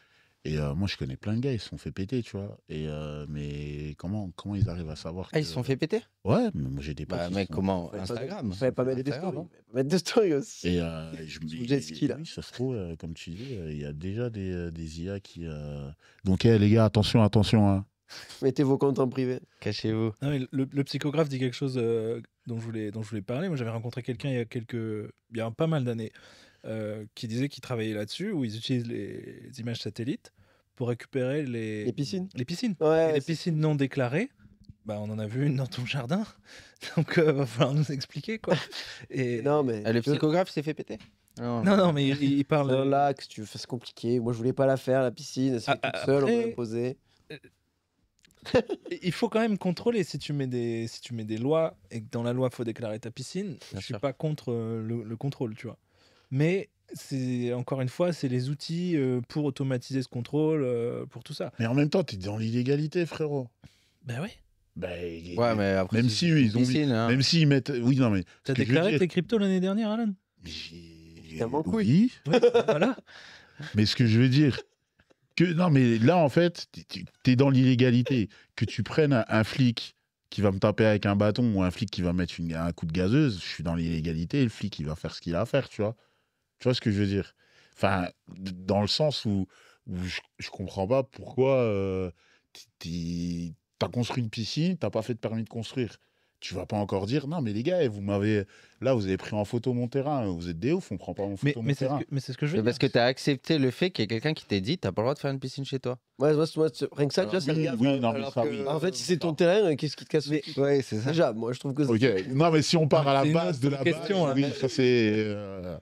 Speaker 3: Et euh, moi, je connais plein de gars, ils se sont fait péter, tu vois. Et, euh, mais comment, comment ils arrivent à savoir
Speaker 1: Ah, ils se sont fait péter?
Speaker 3: Ouais, mais moi j'ai des potes.
Speaker 1: Bah, mec,
Speaker 3: sont-
Speaker 1: comment Instagram.
Speaker 2: Fallait pas mettre des stories.
Speaker 1: hein.
Speaker 2: Mettre des stories aussi.
Speaker 3: Et euh, je me
Speaker 2: là.
Speaker 3: oui, ça se trouve, euh, comme tu dis, euh, il y a déjà des, euh, des IA qui. euh, Donc, eh, les gars, attention, attention. hein.
Speaker 2: Mettez vos comptes en privé.
Speaker 1: Cachez-vous.
Speaker 4: Le, le psychographe dit quelque chose euh, dont, je voulais, dont je voulais parler. Moi, j'avais rencontré quelqu'un il y a quelques, il y a pas mal d'années, euh, qui disait qu'il travaillait là-dessus, où ils utilisent les images satellites pour récupérer les,
Speaker 2: Les piscines
Speaker 4: Les piscines.
Speaker 2: Ouais,
Speaker 4: Et les piscines non déclarées, bah, on en a vu une dans ton jardin. Donc, il va falloir nous expliquer, quoi. Et...
Speaker 2: Non, mais.
Speaker 1: Ah, le psychographe s'est fait péter
Speaker 4: Non, non, mais il, il parle.
Speaker 2: Un lac, tu veux, c'est compliqué. Moi, je voulais pas la faire, la piscine. Elle se fait
Speaker 4: Ah,
Speaker 2: toute seule, on m'a imposé.
Speaker 4: Il faut quand même contrôler si tu mets des, si tu mets des lois et que dans la loi, il faut déclarer ta piscine.
Speaker 1: Bien
Speaker 4: je suis
Speaker 1: sûr.
Speaker 4: pas contre euh, le, le contrôle, tu vois. Mais c'est encore une fois, c'est les outils euh, pour automatiser ce contrôle, euh, pour tout ça.
Speaker 3: Mais en même temps, t'es dans l'illégalité, frérot.
Speaker 4: Ben oui.
Speaker 3: Bah,
Speaker 1: Ouais, mais après.
Speaker 3: Même si ils ont mis-
Speaker 1: hein.
Speaker 3: Même s'ils mettent. Oui, non, mais.
Speaker 4: T'as déclaré
Speaker 3: dire-
Speaker 4: tes cryptos l'année dernière, Alan?
Speaker 3: Mais
Speaker 2: Évidemment que
Speaker 3: oui.
Speaker 4: Voilà.
Speaker 3: Mais ce que je veux dire, que non, mais là, en fait, tu es dans l'illégalité. Que tu prennes un, un flic qui va me taper avec un bâton ou un flic qui va mettre une- un coup de gazeuse, je suis dans l'illégalité. Le flic, il va faire ce qu'il a à faire, tu vois. Tu vois ce que je veux dire? Enfin, dans le sens où, où je, je comprends pas pourquoi euh, tu as construit une piscine, t'as pas fait de permis de construire. Tu vas pas encore dire non mais les gars vous m'avez là vous avez pris en photo mon terrain vous êtes des oufs on prend pas en
Speaker 4: Mais,
Speaker 3: photo
Speaker 4: mais
Speaker 3: mon
Speaker 4: ce
Speaker 3: terrain
Speaker 4: que, mais c'est ce que je veux dire.
Speaker 1: parce que tu as accepté le fait qu'il y a quelqu'un qui t'ait dit t'as pas le droit de faire une piscine chez toi.
Speaker 2: Ouais, moi, moi, c'est- rien que ça,
Speaker 3: Alors,
Speaker 2: déjà, ça gave.
Speaker 3: oui, non, mais ça,
Speaker 2: que-
Speaker 3: oui.
Speaker 2: En fait, si c'est ton terrain, qu'est-ce qui te casse? Cul
Speaker 1: Ouais, c'est ça.
Speaker 2: Déjà, moi, je trouve que
Speaker 3: Ok, non mais si on part à la base de la
Speaker 4: question,
Speaker 3: base,
Speaker 4: là.
Speaker 3: oui, ça c'est. euh,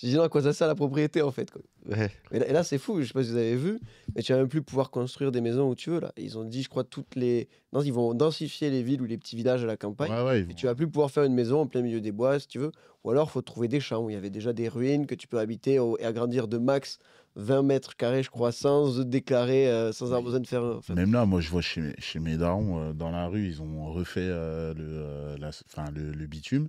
Speaker 2: J'ai dit non, à quoi ça sert la propriété en fait quoi.
Speaker 1: Ouais.
Speaker 2: Et là, c'est fou, je sais pas si vous avez vu, mais tu vas même plus pouvoir construire des maisons où tu veux là. Ils ont dit, je crois, toutes les. Non, ils vont densifier les villes ou les petits villages à la campagne.
Speaker 3: Ouais, ouais, ils
Speaker 2: Et
Speaker 3: vont-
Speaker 2: tu vas plus pouvoir faire une maison en plein milieu des bois si tu veux. Ou alors, faut trouver des champs où il y avait déjà des ruines que tu peux habiter au- et agrandir de max 20 mètres carrés, je crois, sans déclarer, euh, sans avoir besoin de faire. enfin,
Speaker 3: Même là, moi, je vois chez, mes- chez mes darons, euh, dans la rue, ils ont refait euh, le, la- enfin, le, le bitume.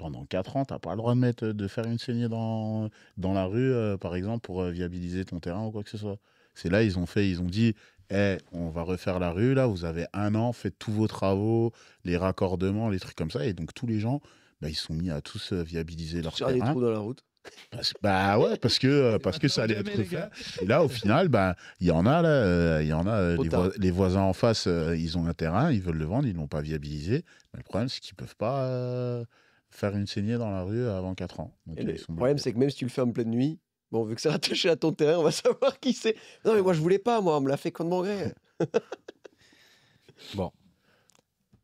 Speaker 3: Pendant 4 ans, tu n'as pas le droit de, mettre, de faire une saignée dans, dans la rue, euh, par exemple, pour euh, viabiliser ton terrain ou quoi que ce soit. C'est là, ils ont fait, ils ont dit, Eh, on va refaire la rue, là, vous avez un an, faites tous vos travaux, les raccordements, les trucs comme ça. Et donc, tous les gens, bah, ils se sont mis à tous euh, viabiliser leur
Speaker 2: Faire des
Speaker 3: terrain.
Speaker 2: trous dans la route.
Speaker 3: Parce- bah ouais, parce que, parce que ça allait être fait. Et là, au final, bah, il y en a, là, il y en a, les, les voisins en face, euh, ils ont un terrain, ils veulent le vendre, ils l'ont pas viabilisé. Mais le problème, c'est qu'ils peuvent pas euh, faire une saignée dans la rue avant 4 ans. Donc, euh,
Speaker 2: le problème,
Speaker 3: bloqués.
Speaker 2: c'est que même si tu le fais en pleine nuit, bon, vu que c'est rattaché à ton terrain, on va savoir qui c'est. Non, mais moi, je voulais pas, moi, on me l'a fait contre mon gré.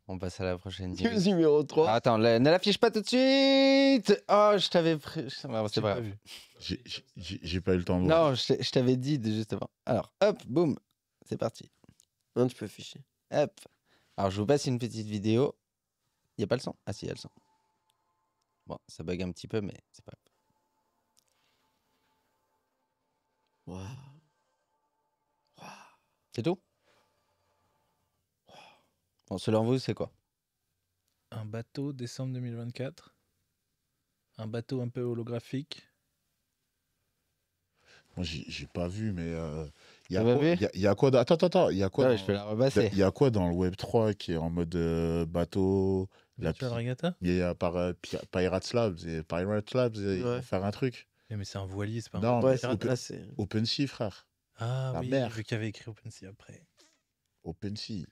Speaker 1: On passe à la prochaine
Speaker 2: numéro 3.
Speaker 1: Ah, attends, la- ne l'affiche pas tout de suite Oh, je t'avais pris... Bon,
Speaker 4: J'ai
Speaker 1: C'est pas.
Speaker 3: J'ai- j'ai- J'ai j'ai pas eu le temps de voir.
Speaker 1: Non, je t'avais dit juste avant. Alors, hop, boum, c'est parti.
Speaker 2: Non, tu peux afficher.
Speaker 1: Hop. Alors, je vous passe une petite vidéo. Il n'y a pas le son? Ah, si, il y a le son. Bon, ça bug un petit peu, mais c'est pas.
Speaker 2: Waouh.
Speaker 1: C'est tout? Bon, selon vous, c'est quoi?
Speaker 4: Un bateau, décembre 2024. Un bateau un peu holographique.
Speaker 3: Moi, j'ai j'ai pas vu, mais euh, il y, a quoi-
Speaker 1: vu?
Speaker 3: il y a- il y a quoi dans- Attends, attends, attends. Il y a quoi
Speaker 1: Ouais,
Speaker 3: dans-
Speaker 1: Je la.
Speaker 3: Il y a quoi dans le Web 3 qui est en mode euh, bateau la
Speaker 4: Virtual Regatta?
Speaker 3: Il y a par euh, Pi- Pirates Labs et Pirates Labs, ils vont
Speaker 2: Ouais.
Speaker 3: faire un truc.
Speaker 4: Eh, Mais c'est un voilier, c'est pas un
Speaker 3: Non,
Speaker 2: Ouais,
Speaker 3: c'est
Speaker 2: c'est
Speaker 3: open-
Speaker 2: là, c'est.
Speaker 3: OpenSea, frère.
Speaker 4: Ah
Speaker 3: la
Speaker 4: oui,
Speaker 3: mer.
Speaker 4: vu qu'il y avait écrit OpenSea après.
Speaker 3: OpenSea.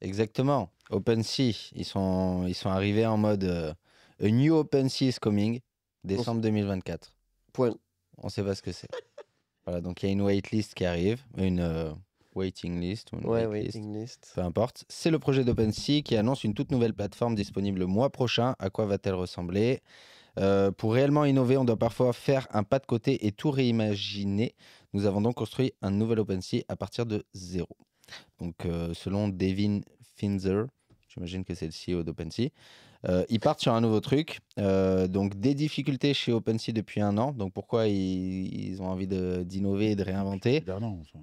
Speaker 1: Exactement. OpenSea, ils sont, ils sont arrivés en mode euh, A new OpenSea is coming, décembre 2024.
Speaker 2: Point.
Speaker 1: On sait pas ce que c'est. voilà, donc il y a une waitlist qui arrive, une euh, waiting list ou
Speaker 2: Ouais, waiting list.
Speaker 1: peu importe. C'est le projet d'OpenSea qui annonce une toute nouvelle plateforme disponible le mois prochain. À quoi va-t-elle ressembler? Euh, Pour réellement innover, on doit parfois faire un pas de côté et tout réimaginer. Nous avons donc construit un nouvel OpenSea à partir de zéro. Donc, euh, selon Devin Finzer, j'imagine que c'est le CEO d'OpenSea, euh, ils partent sur un nouveau truc. Euh, donc, des difficultés chez OpenSea depuis un an. Donc, pourquoi ils, ils ont envie d'innover et de réinventer?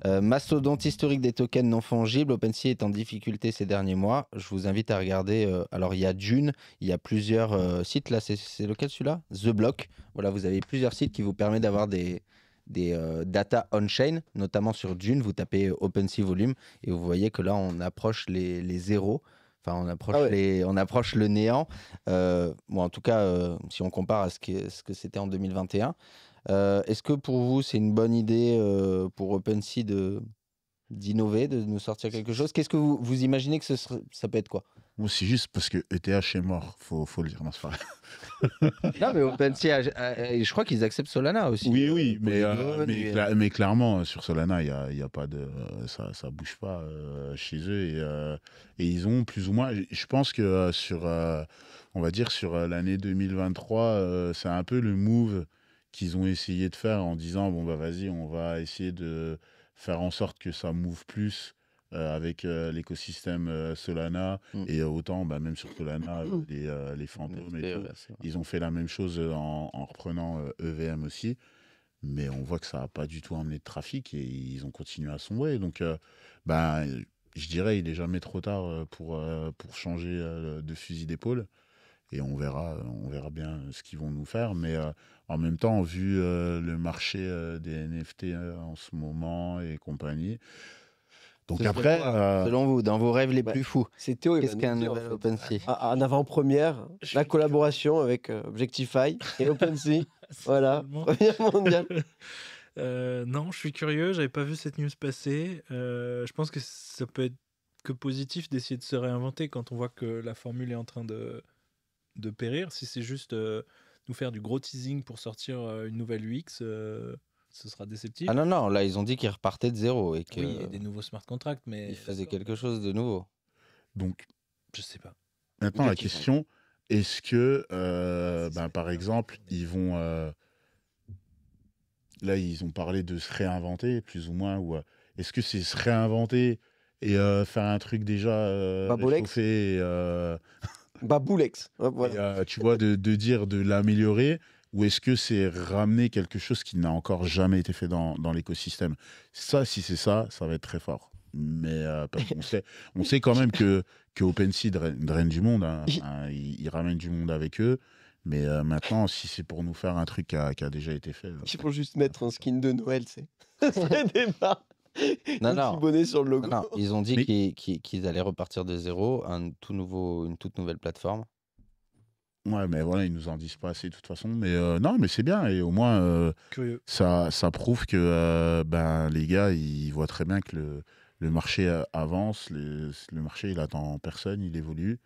Speaker 1: Euh, mastodonte historique des tokens non fongibles, OpenSea est en difficulté ces derniers mois. Je vous invite à regarder. euh, alors, il y a Dune, il y a plusieurs euh, sites. Là, c'est- lequel celui-là? The Block. Voilà, vous avez plusieurs sites qui vous permettent d'avoir des, des euh, data on-chain, notamment sur Dune. Vous tapez OpenSea Volume et vous voyez que là, on approche les, les zéros. Enfin, on approche,
Speaker 2: Ah ouais.
Speaker 1: les, on approche le néant. Euh, bon, en tout cas, euh, si on compare à ce que, ce que c'était en 2021. Euh, Est-ce que pour vous, c'est une bonne idée euh, pour OpenSea de d'innover, de nous sortir quelque chose? Qu'est-ce que vous, vous imaginez que ce serait- ça peut être quoi?
Speaker 3: Moi, c'est juste parce que ETH est mort, faut, faut le dire. Non, c'est pas.
Speaker 1: Non, mais OpenSea, a- a- a- je crois qu'ils acceptent Solana aussi.
Speaker 3: Oui,
Speaker 1: euh,
Speaker 3: oui, mais, euh,
Speaker 1: Polygon,
Speaker 3: mais,
Speaker 1: et-
Speaker 3: cla- mais clairement, euh, sur Solana, il a, y a pas de. euh, ça, ça bouge pas euh, chez eux. Et, euh, et ils ont plus ou moins. Je- pense que euh, sur. euh, on va dire sur euh, l'année 2023, euh, c'est un peu le move qu'ils ont essayé de faire en disant bon, bah vas-y, on va essayer de faire en sorte que ça move plus. Euh, avec euh, l'écosystème euh, Solana
Speaker 1: Mm.
Speaker 3: et autant bah, même sur Solana euh, les, les fantômes et tout,
Speaker 1: vrai.
Speaker 3: ils ont fait la même chose en, en reprenant EVM aussi. Mais on voit que ça n'a pas du tout emmené de trafic et ils ont continué à sombrer. Donc, euh, ben, je dirais, il n'est jamais trop tard pour, euh, pour changer euh, de fusil d'épaule. Et on verra, on verra bien ce qu'ils vont nous faire. Mais en même temps, vu le marché des NFT en ce moment et compagnie. Donc après, euh,
Speaker 1: Selon vous, dans vos rêves les
Speaker 2: Ouais.
Speaker 1: plus fous,
Speaker 2: C'est Théo,
Speaker 1: qu'est-ce qu'un nouvel. OpenSea
Speaker 2: En avant-première,
Speaker 4: Je
Speaker 2: la
Speaker 4: suis
Speaker 2: collaboration avec euh, Objectify et OpenSea. voilà, première mondiale.
Speaker 4: Euh, non, je suis curieux, j'avais pas vu cette news passer. Euh, je pense que ça peut être que positif d'essayer de se réinventer quand on voit que la formule est en train de, de périr. Si c'est juste euh, nous faire du gros teasing pour sortir euh, une nouvelle UX, euh, ce sera déceptif.
Speaker 1: Ah non, non, là, ils ont dit qu'ils repartaient de zéro et qu'ils
Speaker 4: oui, et des nouveaux smart contracts, mais
Speaker 1: faisaient quelque chose de nouveau.
Speaker 3: donc
Speaker 4: je sais pas.
Speaker 3: Maintenant, la question, est-ce que, euh, ben, par exemple, ils vont, euh, là, ils ont parlé de se réinventer, plus ou moins. Ou, euh, est-ce que c'est se réinventer et euh, faire un truc déjà euh, euh,
Speaker 2: Baboulex. Hop, voilà.
Speaker 3: et, euh, tu vois, de, de dire de l'améliorer ou est-ce que c'est ramener quelque chose qui n'a encore jamais été fait dans, dans l'écosystème? Ça, si c'est ça, ça va être très fort. Mais euh, parce qu'on sait, on sait quand même que, que OpenSea draine, draine du monde. hein. Enfin, ils, ils ramènent du monde avec eux. Mais euh, maintenant, si c'est pour nous faire un truc qui a, qui a déjà été fait. euh,
Speaker 2: Il faut juste mettre un skin de Noël, c'est. Ça serait débat.
Speaker 1: Non,
Speaker 2: Un
Speaker 1: non.
Speaker 2: petit bonnet sur le logo.
Speaker 1: Non, ils ont dit
Speaker 3: Mais-
Speaker 1: qu'ils qu'ils- qu'ils allaient repartir de zéro, un tout nouveau, une toute nouvelle plateforme.
Speaker 3: Ouais, mais voilà, ils nous en disent pas assez de toute façon. Mais euh, non, mais c'est bien. Et au moins, euh, ça, ça prouve que euh, ben, les gars, ils voient très bien que le, le marché avance. Le, le marché, il attend personne, il évolue.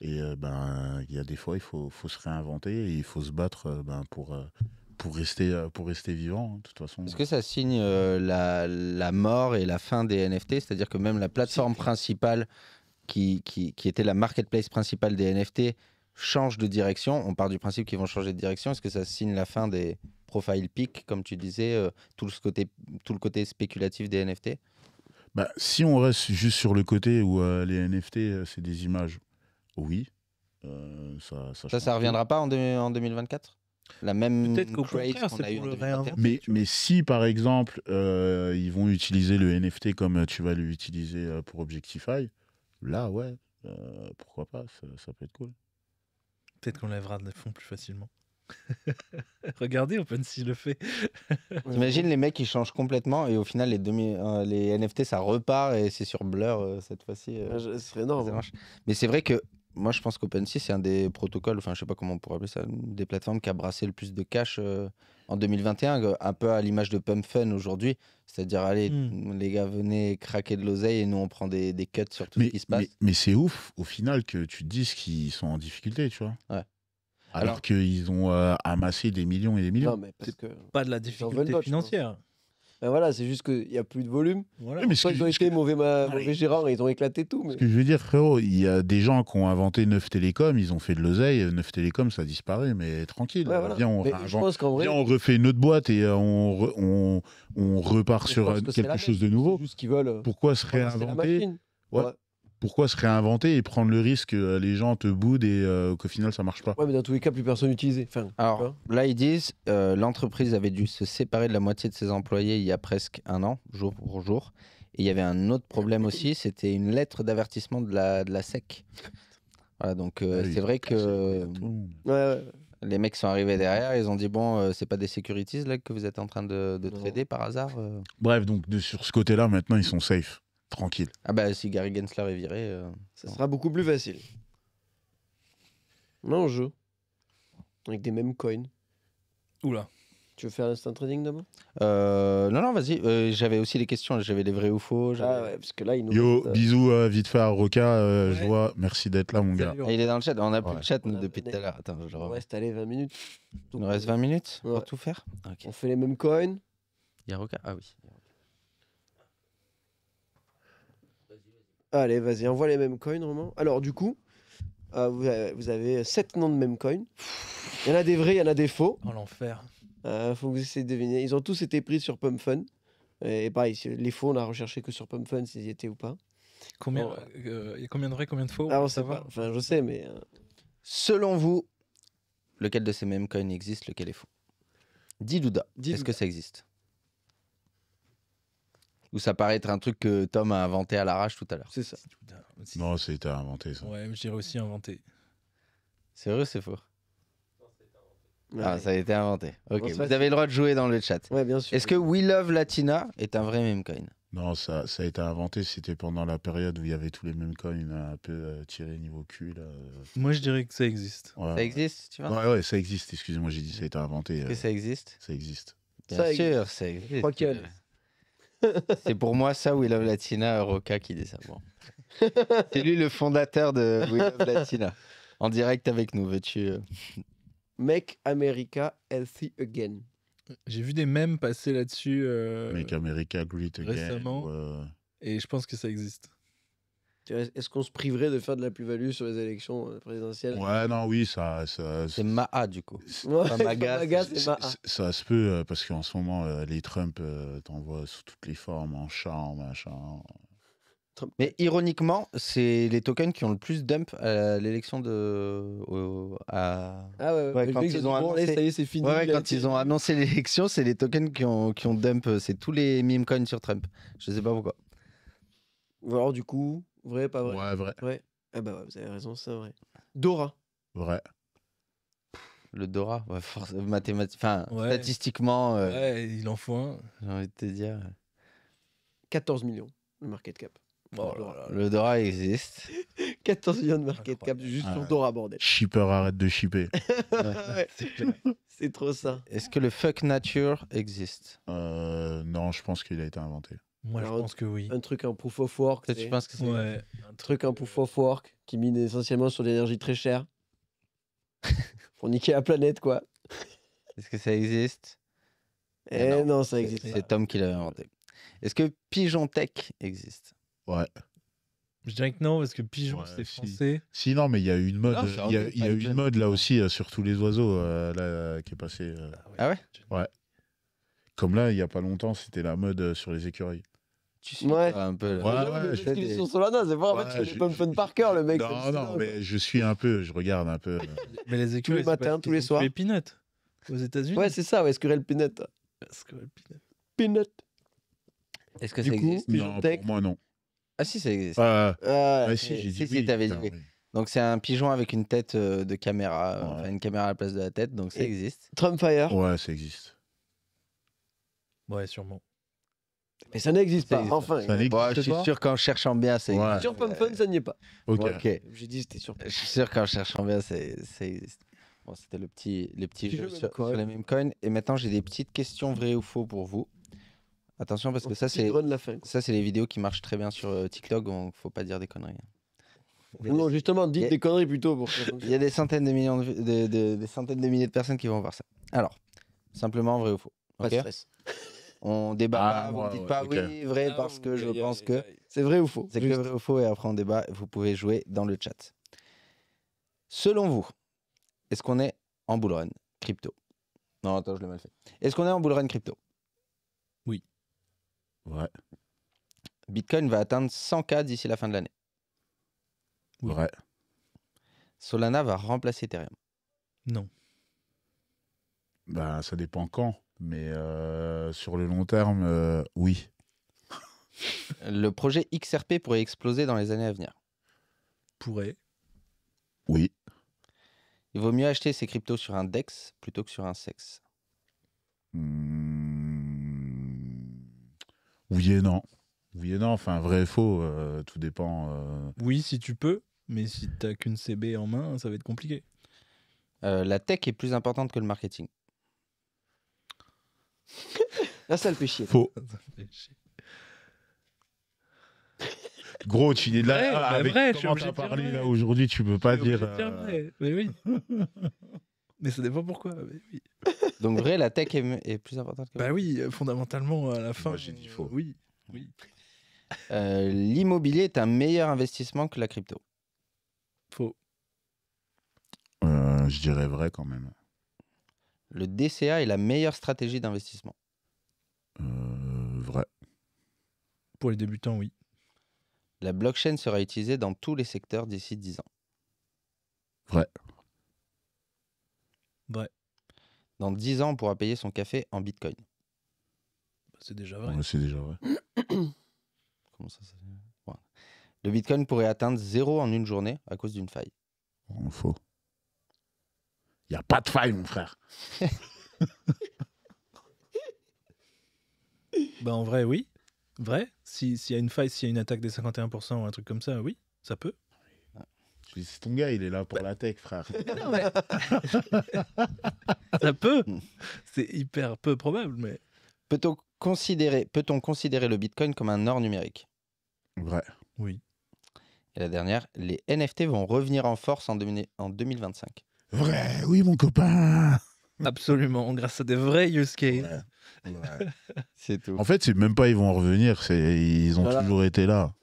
Speaker 3: Et euh, ben, il y a des fois, il faut, faut se réinventer et il faut se battre euh, ben, pour, euh, pour, rester, pour rester vivant. hein, de toute façon.
Speaker 1: Est-ce que ça signe euh, la, la mort et la fin des NFT C'est-à-dire que même la plateforme principale qui, qui, qui était la marketplace principale des NFT change de direction. On part du principe qu'ils vont changer de direction. Est-ce que ça signe la fin des profile pics, comme tu disais, euh, tout, ce côté, tout le côté spéculatif des NFT
Speaker 3: Bah, si on reste juste sur le côté où euh, les NFT, euh, c'est des images, oui. Euh, ça, ça,
Speaker 1: Ça, reviendra pas en, deux- en 2024 La même
Speaker 4: Peut-être qu'au
Speaker 1: crate
Speaker 4: contraire,
Speaker 1: qu'on
Speaker 4: c'est
Speaker 1: a eu
Speaker 4: pour
Speaker 1: en
Speaker 4: le
Speaker 1: 2021
Speaker 4: réinventer.
Speaker 3: Mais, mais si, par exemple, euh, ils vont utiliser le NFT comme tu vas l'utiliser pour Objectify, là, ouais, euh, pourquoi pas, ça, ça peut être cool.
Speaker 4: Peut-être qu'on lèvera des fonds plus facilement. Regardez OpenSea le fait.
Speaker 1: T'imagines les mecs qui changent complètement et au final les, demi, euh, les NFT ça repart et c'est sur Blur euh, cette fois-ci. euh,
Speaker 2: Ah, énorme.
Speaker 1: marche. Mais c'est vrai que moi je pense qu'OpenSea c'est un des protocoles, enfin je sais pas comment on pourrait appeler ça, des plateformes qui a brassé le plus de cash euh, en 2021, euh, un peu à l'image de Pump Fun aujourd'hui. C'est-à-dire allez
Speaker 4: Hmm.
Speaker 1: les gars venez craquer de l'oseille et nous on prend des, des cuts sur tout
Speaker 3: Mais,
Speaker 1: ce qui se passe.
Speaker 3: mais, mais c'est ouf, au final, que tu te dises qu'ils sont en difficulté, tu vois.
Speaker 1: Ouais.
Speaker 3: Alors,
Speaker 1: Alors-
Speaker 3: qu'ils ont euh, amassé des millions et des millions.
Speaker 2: Non, mais parce que.
Speaker 4: Pas de la difficulté financière.
Speaker 2: Ben voilà, c'est juste qu'il n'y a plus de volume.
Speaker 4: Voilà.
Speaker 3: Mais
Speaker 2: Soit ils ont été mauvais, ma- mauvais gérants et ils ont éclaté tout. Mais...
Speaker 3: ce que je veux dire, frérot, il y a des gens qui ont inventé Neuf Télécom, ils ont fait de l'oseille. Neuf Télécom, ça disparaît, mais tranquille.
Speaker 2: Ouais, voilà.
Speaker 3: Viens, on,
Speaker 2: Mais je
Speaker 3: réinvente-
Speaker 2: pense qu'en vrai,
Speaker 3: Viens, on refait une autre boîte et euh, on, re- on, on repart sur
Speaker 2: que
Speaker 3: quelque chose de nouveau.
Speaker 2: C'est juste qu'ils veulent. euh,
Speaker 3: Pourquoi se réinventer. Ouais. Pourquoi se réinventer et prendre le risque que euh, les gens te boudent et euh, qu'au final ça marche pas
Speaker 2: Ouais, mais dans tous les cas, plus personne n'utilisait. Enfin,
Speaker 1: Alors là ils disent euh, l'entreprise avait dû se séparer de la moitié de ses employés il y a presque un an, jour pour jour. Et il y avait un autre problème aussi, c'était une lettre d'avertissement de la, de la SEC. Voilà, donc euh,
Speaker 3: Ah oui,
Speaker 1: c'est vrai que.
Speaker 2: Ouais, ouais.
Speaker 1: Les mecs sont arrivés derrière, ils ont dit bon, euh, c'est pas des securities là que vous êtes en train de, de
Speaker 2: Non.
Speaker 1: trader par hasard euh
Speaker 3: Bref, donc de, sur ce côté-là, maintenant ils sont safe, tranquille.
Speaker 1: Ah bah si Gary Gensler est viré, euh,
Speaker 2: Ça sera beaucoup plus facile. Non, jeu. Avec des mêmes coins.
Speaker 4: Oula.
Speaker 2: Tu veux faire l'instant trading demain?
Speaker 1: Euh, non non vas-y, euh, j'avais aussi les questions, j'avais les vrais ou faux. j'avais-
Speaker 2: Ah ouais, parce que là, il nous.
Speaker 3: Yo,
Speaker 2: reste, euh,
Speaker 3: bisous euh, vite fait à Roca, euh, je
Speaker 4: Ouais.
Speaker 3: vois, merci d'être là mon gars.
Speaker 4: Salut,
Speaker 1: Ah, il est dans le chat, on a plus
Speaker 3: Ouais.
Speaker 1: de chat nous,
Speaker 2: On a-
Speaker 1: depuis tout à l'heure. Attends, je le
Speaker 2: Il nous reste allez 20 minutes.
Speaker 1: Il nous reste 20 minutes
Speaker 2: Ouais.
Speaker 1: pour tout faire? Ok.
Speaker 2: On fait les mêmes coins.
Speaker 1: Il y a Roca? Ah oui.
Speaker 2: Allez, vas-y, envoie les mêmes coins, Romain. Alors, du coup, euh, vous, avez, vous avez 7 noms de mêmes coins. Il y en a des vrais, il y en a des faux.
Speaker 4: Oh l'enfer.
Speaker 2: Il faut que vous essayiez de deviner. Ils ont tous été pris sur Pump Fun. Et pareil, les faux, on a recherché que sur Pump Fun s'ils y étaient ou pas.
Speaker 4: Combien,
Speaker 2: Oh.
Speaker 4: euh, il y a combien de vrais, combien de faux
Speaker 2: Ah, on sait pas. Enfin, je sais, mais. euh,
Speaker 1: Selon vous, lequel de ces mêmes coins existe, lequel est faux? Dis Douda,
Speaker 2: Dis
Speaker 1: est-ce que ça existe? Ou ça paraît être un truc que Tom a inventé à l'arrache tout à l'heure
Speaker 2: c'est ça.
Speaker 3: Non, c'était inventé ça.
Speaker 4: Ouais, je dirais aussi inventé.
Speaker 1: C'est vrai ou c'est faux? Ah,
Speaker 2: Ouais.
Speaker 1: ça a été inventé. Ok,
Speaker 2: Bon,
Speaker 1: vous
Speaker 2: ça,
Speaker 1: avez le droit de jouer dans le chat.
Speaker 2: Ouais, bien sûr.
Speaker 1: Est-ce que We Love Latina est un vrai meme coin?
Speaker 3: Non, ça, ça a été inventé, c'était pendant la période où il y avait tous les mêmes coins un peu euh, tirés niveau cul. Là.
Speaker 4: Moi, je dirais que ça existe.
Speaker 3: Ouais,
Speaker 1: Ça existe, tu vois?
Speaker 3: Ouais, ouais, ça existe, excusez-moi, j'ai dit ça a été inventé.
Speaker 1: Est-ce
Speaker 3: euh,
Speaker 1: que ça existe?
Speaker 3: ça existe.
Speaker 1: Bien
Speaker 2: Ça
Speaker 1: sûr, ça existe.
Speaker 2: crois qu'il y a-
Speaker 1: C'est pour moi ça, We Love Latina, Roca qui dit ça. Bon. C'est lui le fondateur de We Love Latina. En direct avec nous, veux-tu euh,
Speaker 2: Make America Healthy Again.
Speaker 4: J'ai vu des mèmes passer là-dessus euh,
Speaker 3: Make America Great Again.
Speaker 4: récemment.
Speaker 3: ou, euh,
Speaker 4: et je pense que ça existe.
Speaker 2: Est-ce qu'on se priverait de faire de la plus-value sur les élections euh, présidentielles?
Speaker 3: Ouais, non, oui, ça, ça,
Speaker 1: C'est Maha, du coup.
Speaker 2: Ouais,
Speaker 1: pas Maga,
Speaker 2: Maga,
Speaker 1: c'est-
Speaker 2: c'est
Speaker 3: ça,
Speaker 2: Maha.
Speaker 3: ça se peut euh, parce qu'en ce moment, euh, les Trump euh, t'envoient sous toutes les formes, en chat, en machin.
Speaker 1: Mais ironiquement, c'est les tokens qui ont le plus dump à l'élection de. au- à...
Speaker 2: Ah ouais, ouais,
Speaker 1: quand ils ont annoncé-
Speaker 2: ça y est, c'est fini.
Speaker 1: Ouais, ouais, quand ils ont annoncé l'élection, c'est les tokens qui ont, qui ont dump. C'est tous les meme coins sur Trump. Je sais pas pourquoi.
Speaker 2: Ou alors, du coup, vrai, pas vrai?
Speaker 3: Ouais, vrai.
Speaker 2: Ouais. Ah bah ouais, vous avez raison, c'est vrai. Dora.
Speaker 3: Vrai.
Speaker 1: Le Dora, ouais, enfin,
Speaker 4: Ouais.
Speaker 1: statistiquement, euh,
Speaker 4: Ouais, il en faut un.
Speaker 1: j'ai envie de te dire.
Speaker 2: 14 millions, le market cap.
Speaker 4: Oh
Speaker 2: Dora.
Speaker 4: là là.
Speaker 1: Le Dora existe.
Speaker 2: 14 millions de market cap
Speaker 4: Incroyable.
Speaker 2: juste
Speaker 3: Ah ouais.
Speaker 2: Dora, bordel.
Speaker 3: Shipper, arrête de shipper.
Speaker 1: C'est
Speaker 2: trop ça.
Speaker 1: Est-ce que le fuck nature existe?
Speaker 3: Euh, non, je pense qu'il a été inventé.
Speaker 4: Moi, je pense que oui.
Speaker 2: Un truc en proof of work. Tu
Speaker 1: penses que c'est
Speaker 4: Ouais.
Speaker 2: Un truc en proof of work qui mine essentiellement sur l'énergie très chère. Pour niquer la planète, quoi.
Speaker 1: Est-ce que ça existe?
Speaker 2: Eh
Speaker 1: non.
Speaker 2: non, ça existe.
Speaker 1: C'est Tom qui l'avait inventé. Est-ce que Pigeon Tech existe?
Speaker 3: Ouais.
Speaker 4: Je dirais que non, parce que pigeon,
Speaker 3: Ouais,
Speaker 4: c'est
Speaker 3: si.
Speaker 4: français.
Speaker 3: Si, non, mais il y a eu une mode, il y a,
Speaker 1: un-
Speaker 3: il y a
Speaker 1: un
Speaker 3: eu une mode là aussi euh, sur tous les oiseaux euh, là, euh, qui est passée. euh.
Speaker 1: Ah ouais?
Speaker 3: Comme là, il y a pas longtemps, c'était la mode euh, sur les écureuils.
Speaker 1: Tu suis
Speaker 2: Ouais.
Speaker 1: un peu. là.
Speaker 3: Ouais,
Speaker 2: Ouais,
Speaker 1: des-
Speaker 2: sur Solana, c'est pas en fait, les pump fun par cœur, le mec.
Speaker 3: non,
Speaker 2: c'est
Speaker 3: non, mais je suis un peu, je regarde un peu.
Speaker 4: Mais les écureuils, c'est
Speaker 2: matins,
Speaker 4: parce
Speaker 2: tous les
Speaker 4: qu'ils ont
Speaker 2: soirs.
Speaker 4: tué Peanut aux États-Unis.
Speaker 2: Ouais, c'est ça, ouais, Squirrel Peanut.
Speaker 4: Que Peanut.
Speaker 2: Peanut.
Speaker 1: Est-ce que
Speaker 2: Du
Speaker 1: ça
Speaker 2: coup,
Speaker 1: existe?
Speaker 3: Non, pour moi, non.
Speaker 1: Ah si, ça existe.
Speaker 3: Ah,
Speaker 2: Ah,
Speaker 3: si, j'ai dit
Speaker 1: si, t'avais dit. Donc c'est un pigeon avec une tête euh, de caméra,
Speaker 3: Ouais.
Speaker 1: enfin une caméra à la place de la tête, donc ça existe.
Speaker 2: Trumpfire.
Speaker 3: Ouais, ça existe.
Speaker 4: Ouais, sûrement.
Speaker 2: Mais ça n'existe pas,
Speaker 1: existe.
Speaker 2: enfin.
Speaker 3: Ça n'existe
Speaker 1: Bon, je suis sûr qu'en cherchant bien, c'est.
Speaker 3: Ouais.
Speaker 2: Sur Pump Fun, ça n'y est pas.
Speaker 3: Ok.
Speaker 1: Ok.
Speaker 2: J'ai dit, c'était sur
Speaker 1: Je suis sûr qu'en cherchant bien, c'est- ça existe. Bon, c'était le petit, les petits
Speaker 2: Petit
Speaker 1: jeux
Speaker 2: jeu
Speaker 1: sur,
Speaker 2: même coin.
Speaker 1: sur les mêmes coins. Et maintenant, j'ai des petites questions vraies ou faux pour vous. Attention, parce que ça, c'est ça, c'est les vidéos qui marchent très bien sur euh, TikTok, donc faut pas dire des conneries. Il a
Speaker 2: Non,
Speaker 1: des-
Speaker 2: justement,
Speaker 1: a-
Speaker 2: dites des conneries plutôt pour
Speaker 1: Il y a des centaines de millions de, de- de- des centaines de milliers de personnes qui vont voir ça. Alors, simplement vrai ou faux.
Speaker 2: Pas
Speaker 1: ok
Speaker 2: de stress.
Speaker 1: On débat
Speaker 3: Ah,
Speaker 1: pas, vous
Speaker 3: ouais,
Speaker 1: me dites
Speaker 3: ouais,
Speaker 1: pas oui, vrai,
Speaker 4: Ah,
Speaker 1: parce que
Speaker 4: oui,
Speaker 1: je pense que.
Speaker 2: C'est vrai ou faux
Speaker 1: c'est que vrai ou faux, et après on débat, vous pouvez jouer dans le chat. Selon vous, est-ce qu'on est en bull run crypto? Non, attends, je l'ai mal fait. Est-ce qu'on est en bull run crypto?
Speaker 3: Ouais,
Speaker 1: Bitcoin va atteindre 100K d'ici la fin de l'année.
Speaker 4: Oui.
Speaker 3: vrai.
Speaker 1: Solana va remplacer Ethereum.
Speaker 4: Non.
Speaker 3: Bah, ça dépend quand. Mais euh, sur le long terme, euh, oui.
Speaker 1: Le projet XRP pourrait exploser dans les années à venir.
Speaker 4: Pourrait.
Speaker 3: Oui.
Speaker 1: Il vaut mieux acheter ses cryptos sur un DEX plutôt que sur un SEX.
Speaker 3: Hmm. Oui et non. Oui et non. Enfin, vrai et faux, euh, tout dépend. euh.
Speaker 4: Oui, si tu peux. Mais si t'as qu'une CB en main, ça va être compliqué.
Speaker 1: Euh, la tech est plus importante que le marketing.
Speaker 2: Là, ça le fait chier.
Speaker 3: Faux. Gros, tu es là.
Speaker 4: Vrai,
Speaker 3: ah,
Speaker 4: bah
Speaker 3: avec
Speaker 4: vrai, je suis
Speaker 3: comment t'as parlé
Speaker 4: vrai.
Speaker 3: là aujourd'hui, tu peux pas dire. euh,
Speaker 4: vrai. Mais oui. mais ça dépend pourquoi. mais oui.
Speaker 1: Donc vrai, la tech est, est plus importante que
Speaker 4: Bah oui, euh, fondamentalement, à la fin.
Speaker 3: j'ai dit
Speaker 4: euh,
Speaker 3: faux.
Speaker 4: Oui. Oui.
Speaker 1: Euh, L'immobilier est un meilleur investissement que la crypto.
Speaker 4: Faux.
Speaker 3: euh, je dirais vrai quand même.
Speaker 1: Le DCA est la meilleure stratégie d'investissement.
Speaker 3: Euh, vrai.
Speaker 4: Pour les débutants, oui.
Speaker 1: La blockchain sera utilisée dans tous les secteurs d'ici 10 ans.
Speaker 3: Vrai.
Speaker 4: Vrai.
Speaker 1: Dans 10 ans, on pourra payer son café en bitcoin.
Speaker 4: Bah, C'est déjà vrai.
Speaker 3: Ouais, c'est déjà vrai.
Speaker 1: Comment ça, ça-. Le bitcoin pourrait atteindre zéro en une journée à cause d'une faille.
Speaker 3: En faux. Il n'y a pas de faille, mon frère.
Speaker 4: Bah en vrai, oui. Vrai. Si- S'il y a une faille, s'il y a une attaque des 51% ou un truc comme ça, oui, ça peut.
Speaker 3: C'est ton gars, il est là pour la tech, frère.
Speaker 4: Ça peut. C'est hyper peu probable, mais.
Speaker 1: Peut-on considérer, le bitcoin comme un or numérique?
Speaker 3: Vrai.
Speaker 4: Oui.
Speaker 1: Et la dernière, les NFT vont revenir en force en, 2000 en 2025.
Speaker 3: Vrai, oui, mon copain.
Speaker 4: Absolument, grâce à des vrais use cases.
Speaker 3: Ouais. Ouais.
Speaker 1: C'est tout.
Speaker 3: En fait, c'est même pas ils vont en revenir, c'est ils ont
Speaker 2: Voilà.
Speaker 3: toujours été là.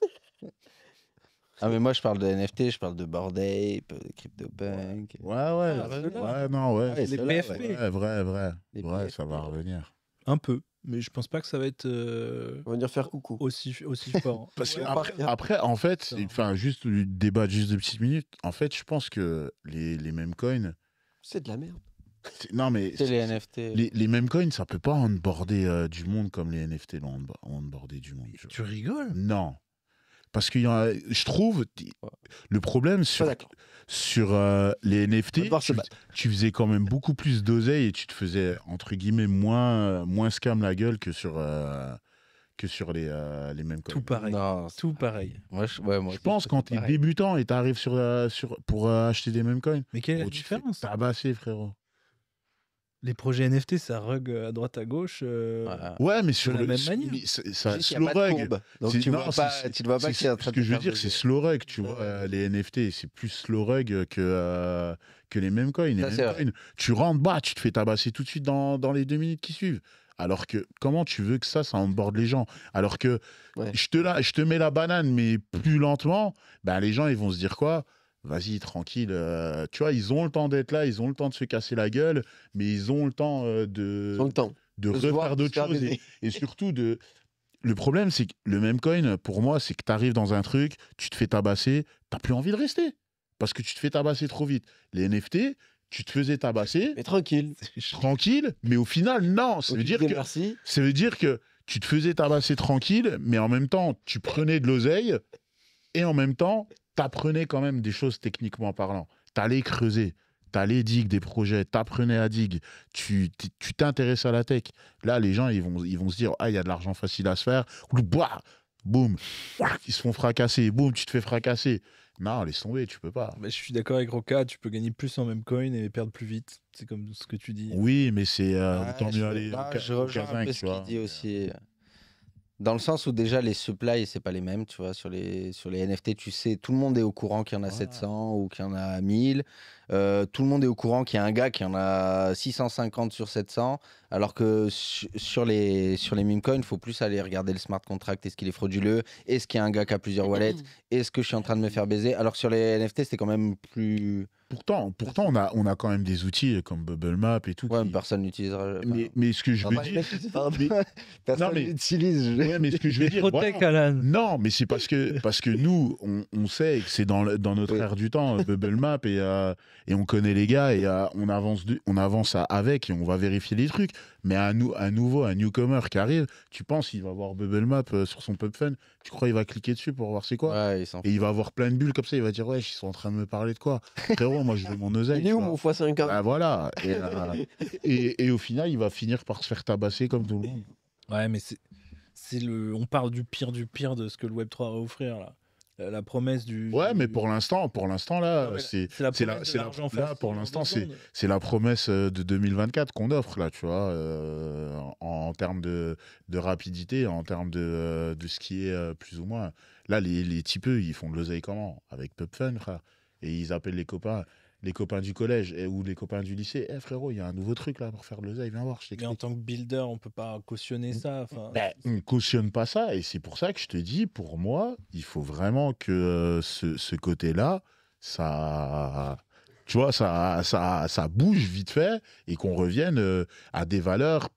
Speaker 1: Ah, mais moi, je parle de NFT, je parle de Bored Ape, de CryptoPunk.
Speaker 3: Ouais, ouais.
Speaker 4: Ah,
Speaker 3: ouais,
Speaker 4: ceux-là.
Speaker 3: non, ouais.
Speaker 1: Ah, ouais,
Speaker 3: c'est
Speaker 1: ceux-là,
Speaker 3: vrai, vrai, vrai.
Speaker 1: Les
Speaker 3: Ouais,
Speaker 1: PFP.
Speaker 3: ça va revenir.
Speaker 4: Un peu, mais je pense pas que ça va être euh,
Speaker 2: On va venir faire coucou.
Speaker 4: aussi, aussi fort.
Speaker 3: Parce que
Speaker 2: Ouais,
Speaker 3: après, après, en fait, enfin, juste du débat de juste de petites minutes. En fait, je pense que les, les mêmes coins.
Speaker 2: C'est de la merde.
Speaker 3: c'est- Non, mais
Speaker 1: C'est les NFT.
Speaker 3: les, les mêmes coins, ça peut pas onboarder euh, du monde comme les NFT l'ont onbo- onboardé du monde. tu
Speaker 4: rigoles?
Speaker 3: Non. Parce qu'il y en a, je trouve, le problème sur. Sur euh, les NFT, tu, faisais quand même beaucoup plus d'oseille et tu te faisais, entre guillemets, moins, moins scam la gueule que sur, euh, que sur les, euh, les mêmes coins.
Speaker 4: Tout pareil.
Speaker 1: Non,
Speaker 4: Tout pareil.
Speaker 1: moi, je, ouais, moi
Speaker 3: Je pense quand tu es débutant et tu arrives sur, euh, sur, pour euh, acheter des mêmes coins,
Speaker 4: Mais quelle est la
Speaker 3: oh,
Speaker 4: différence?
Speaker 3: tabasser, frérot.
Speaker 4: Les projets NFT, ça rug à droite à gauche. euh,
Speaker 1: Voilà.
Speaker 3: Ouais, mais sur
Speaker 4: la
Speaker 3: le
Speaker 4: même manière.
Speaker 3: ça, slow rug.
Speaker 1: Donc tu
Speaker 3: non,
Speaker 1: vois pas,
Speaker 3: c'est-
Speaker 1: tu ne vois pas qu'il
Speaker 3: Ce que je veux dire, c'est slow rug, tu vois. euh, les NFT, c'est plus slow rug que, euh, que les mêmes coins. Les
Speaker 1: Ça,
Speaker 3: mêmes
Speaker 1: c'est vrai.
Speaker 3: coins, tu rentres, bah, tu te fais tabasser tout de suite dans, dans les deux minutes qui suivent. Alors que comment tu veux que ça, ça emborde les gens? Alors que
Speaker 2: Ouais.
Speaker 3: je, te la, je te mets la banane, mais plus lentement, ben, les gens, ils vont se dire quoi? Vas-y, tranquille. euh, tu vois, ils ont le temps d'être là, ils ont le temps de se casser la gueule, mais ils ont le temps euh, de,
Speaker 2: Ils ont le temps.
Speaker 3: de refaire d'autres choses. Et, surtout de. Le problème, c'est que le même coin, pour moi, c'est que tu arrives dans un truc, tu te fais tabasser, t'as plus envie de rester. Parce que tu te fais tabasser trop vite. Les NFT, tu te faisais tabasser,
Speaker 2: Mais tranquille.
Speaker 3: tranquille, mais au final, non. Ça veut, dire que,
Speaker 2: merci.
Speaker 3: ça veut dire que tu te faisais tabasser tranquille, mais en même temps, tu prenais de l'oseille, et en même temps, t'apprenais quand même des choses techniquement parlant. T'allais creuser, t'allais dig des projets, t'apprenais à dig, tu t- tu t'intéressais à la tech. Là, les gens, ils vont, ils vont se dire, ah, il y a de l'argent facile à se faire, ou bah, boum, ils se font fracasser, boum, tu te fais fracasser. Non, laisse tomber, tu peux pas.
Speaker 4: bah, je suis d'accord avec Roca, tu peux gagner plus en même coin et perdre plus vite. C'est comme ce que tu dis.
Speaker 3: Oui, mais c'est euh,
Speaker 1: je-
Speaker 3: mieux aller au,
Speaker 1: je rejoins un peu ce qu'il dit aussi. Dans le sens où déjà les supplies, c'est pas les mêmes, tu vois. Sur les, sur les NFT, tu sais, tout le monde est au courant qu'il y en a
Speaker 3: Voilà.
Speaker 1: 700 ou qu'il y en a 1000. Euh, tout le monde est au courant qu'il y a un gars qui en a 650 sur 700. Alors que su- sur les, sur les meme coins, il faut plus aller regarder le smart contract. Est-ce qu'il est frauduleux? Est-ce qu'il y a un gars qui a plusieurs wallets? Est-ce que je suis en train de me faire baiser? Alors que sur les NFT, c'est quand même plus.
Speaker 3: Pourtant, pourtant on, a, on a quand même des outils comme Bubble Map et tout.
Speaker 1: Ouais,
Speaker 3: qui-
Speaker 1: personne n'utilisera.
Speaker 3: mais, mais ce que je veux dire.
Speaker 1: Pardon.
Speaker 3: mais-
Speaker 1: Personne
Speaker 3: mais-
Speaker 1: l'utilise. je-
Speaker 3: Ouais, mais ce que je veux dire.
Speaker 4: Protect,
Speaker 3: voilà.
Speaker 4: Alan.
Speaker 3: Non, mais c'est parce que, parce que nous, on, on sait que c'est dans, dans notre
Speaker 1: Oui.
Speaker 3: ère du temps, Bubble Map, et, euh, et on connaît les gars, et euh, on avance, on avance à- avec, et on va vérifier les trucs. Mais un nouveau, un newcomer qui arrive, tu penses, il va voir Bubble Map euh, sur son PubFun, tu crois il va cliquer dessus pour voir c'est quoi?
Speaker 1: Ouais,
Speaker 3: Et il va avoir plein de bulles comme ça, il va dire, ouais, ils sont en train de me parler de quoi? Frérot, moi je veux mon oseille.
Speaker 2: Il est où mon x50
Speaker 3: Ah, voilà. Et, euh, et, et au final, il va finir par se faire tabasser comme tout le monde.
Speaker 4: Ouais, mais c'est, c'est le, on parle du pire du pire de ce que le Web 3 va offrir là. La, promesse du.
Speaker 3: Ouais, mais pour l'instant, pour l'instant là, c'est
Speaker 4: la
Speaker 3: là, pour l'instant, c'est c'est la promesse euh, de 2024 qu'on offre là, tu vois, euh, en, en termes de, de rapidité, en termes de, euh, de ce qui est euh, plus ou moins. Là, les, les typeux, ils font de l'oseille comment? Avec PubFun, frère. Et ils appellent les copains, les copains du collège et, ou les copains du lycée. Eh frérot, il y a un nouveau truc là pour faire de l'oseille, viens voir, je
Speaker 4: Mais en tant que builder, on peut pas cautionner ça.
Speaker 3: Ben, on ne cautionne pas ça et c'est pour ça que je te dis, pour moi, il faut vraiment que euh, ce, ce côté-là, ça, tu vois, ça, ça, ça bouge vite fait et qu'on revienne euh, à des valeurs,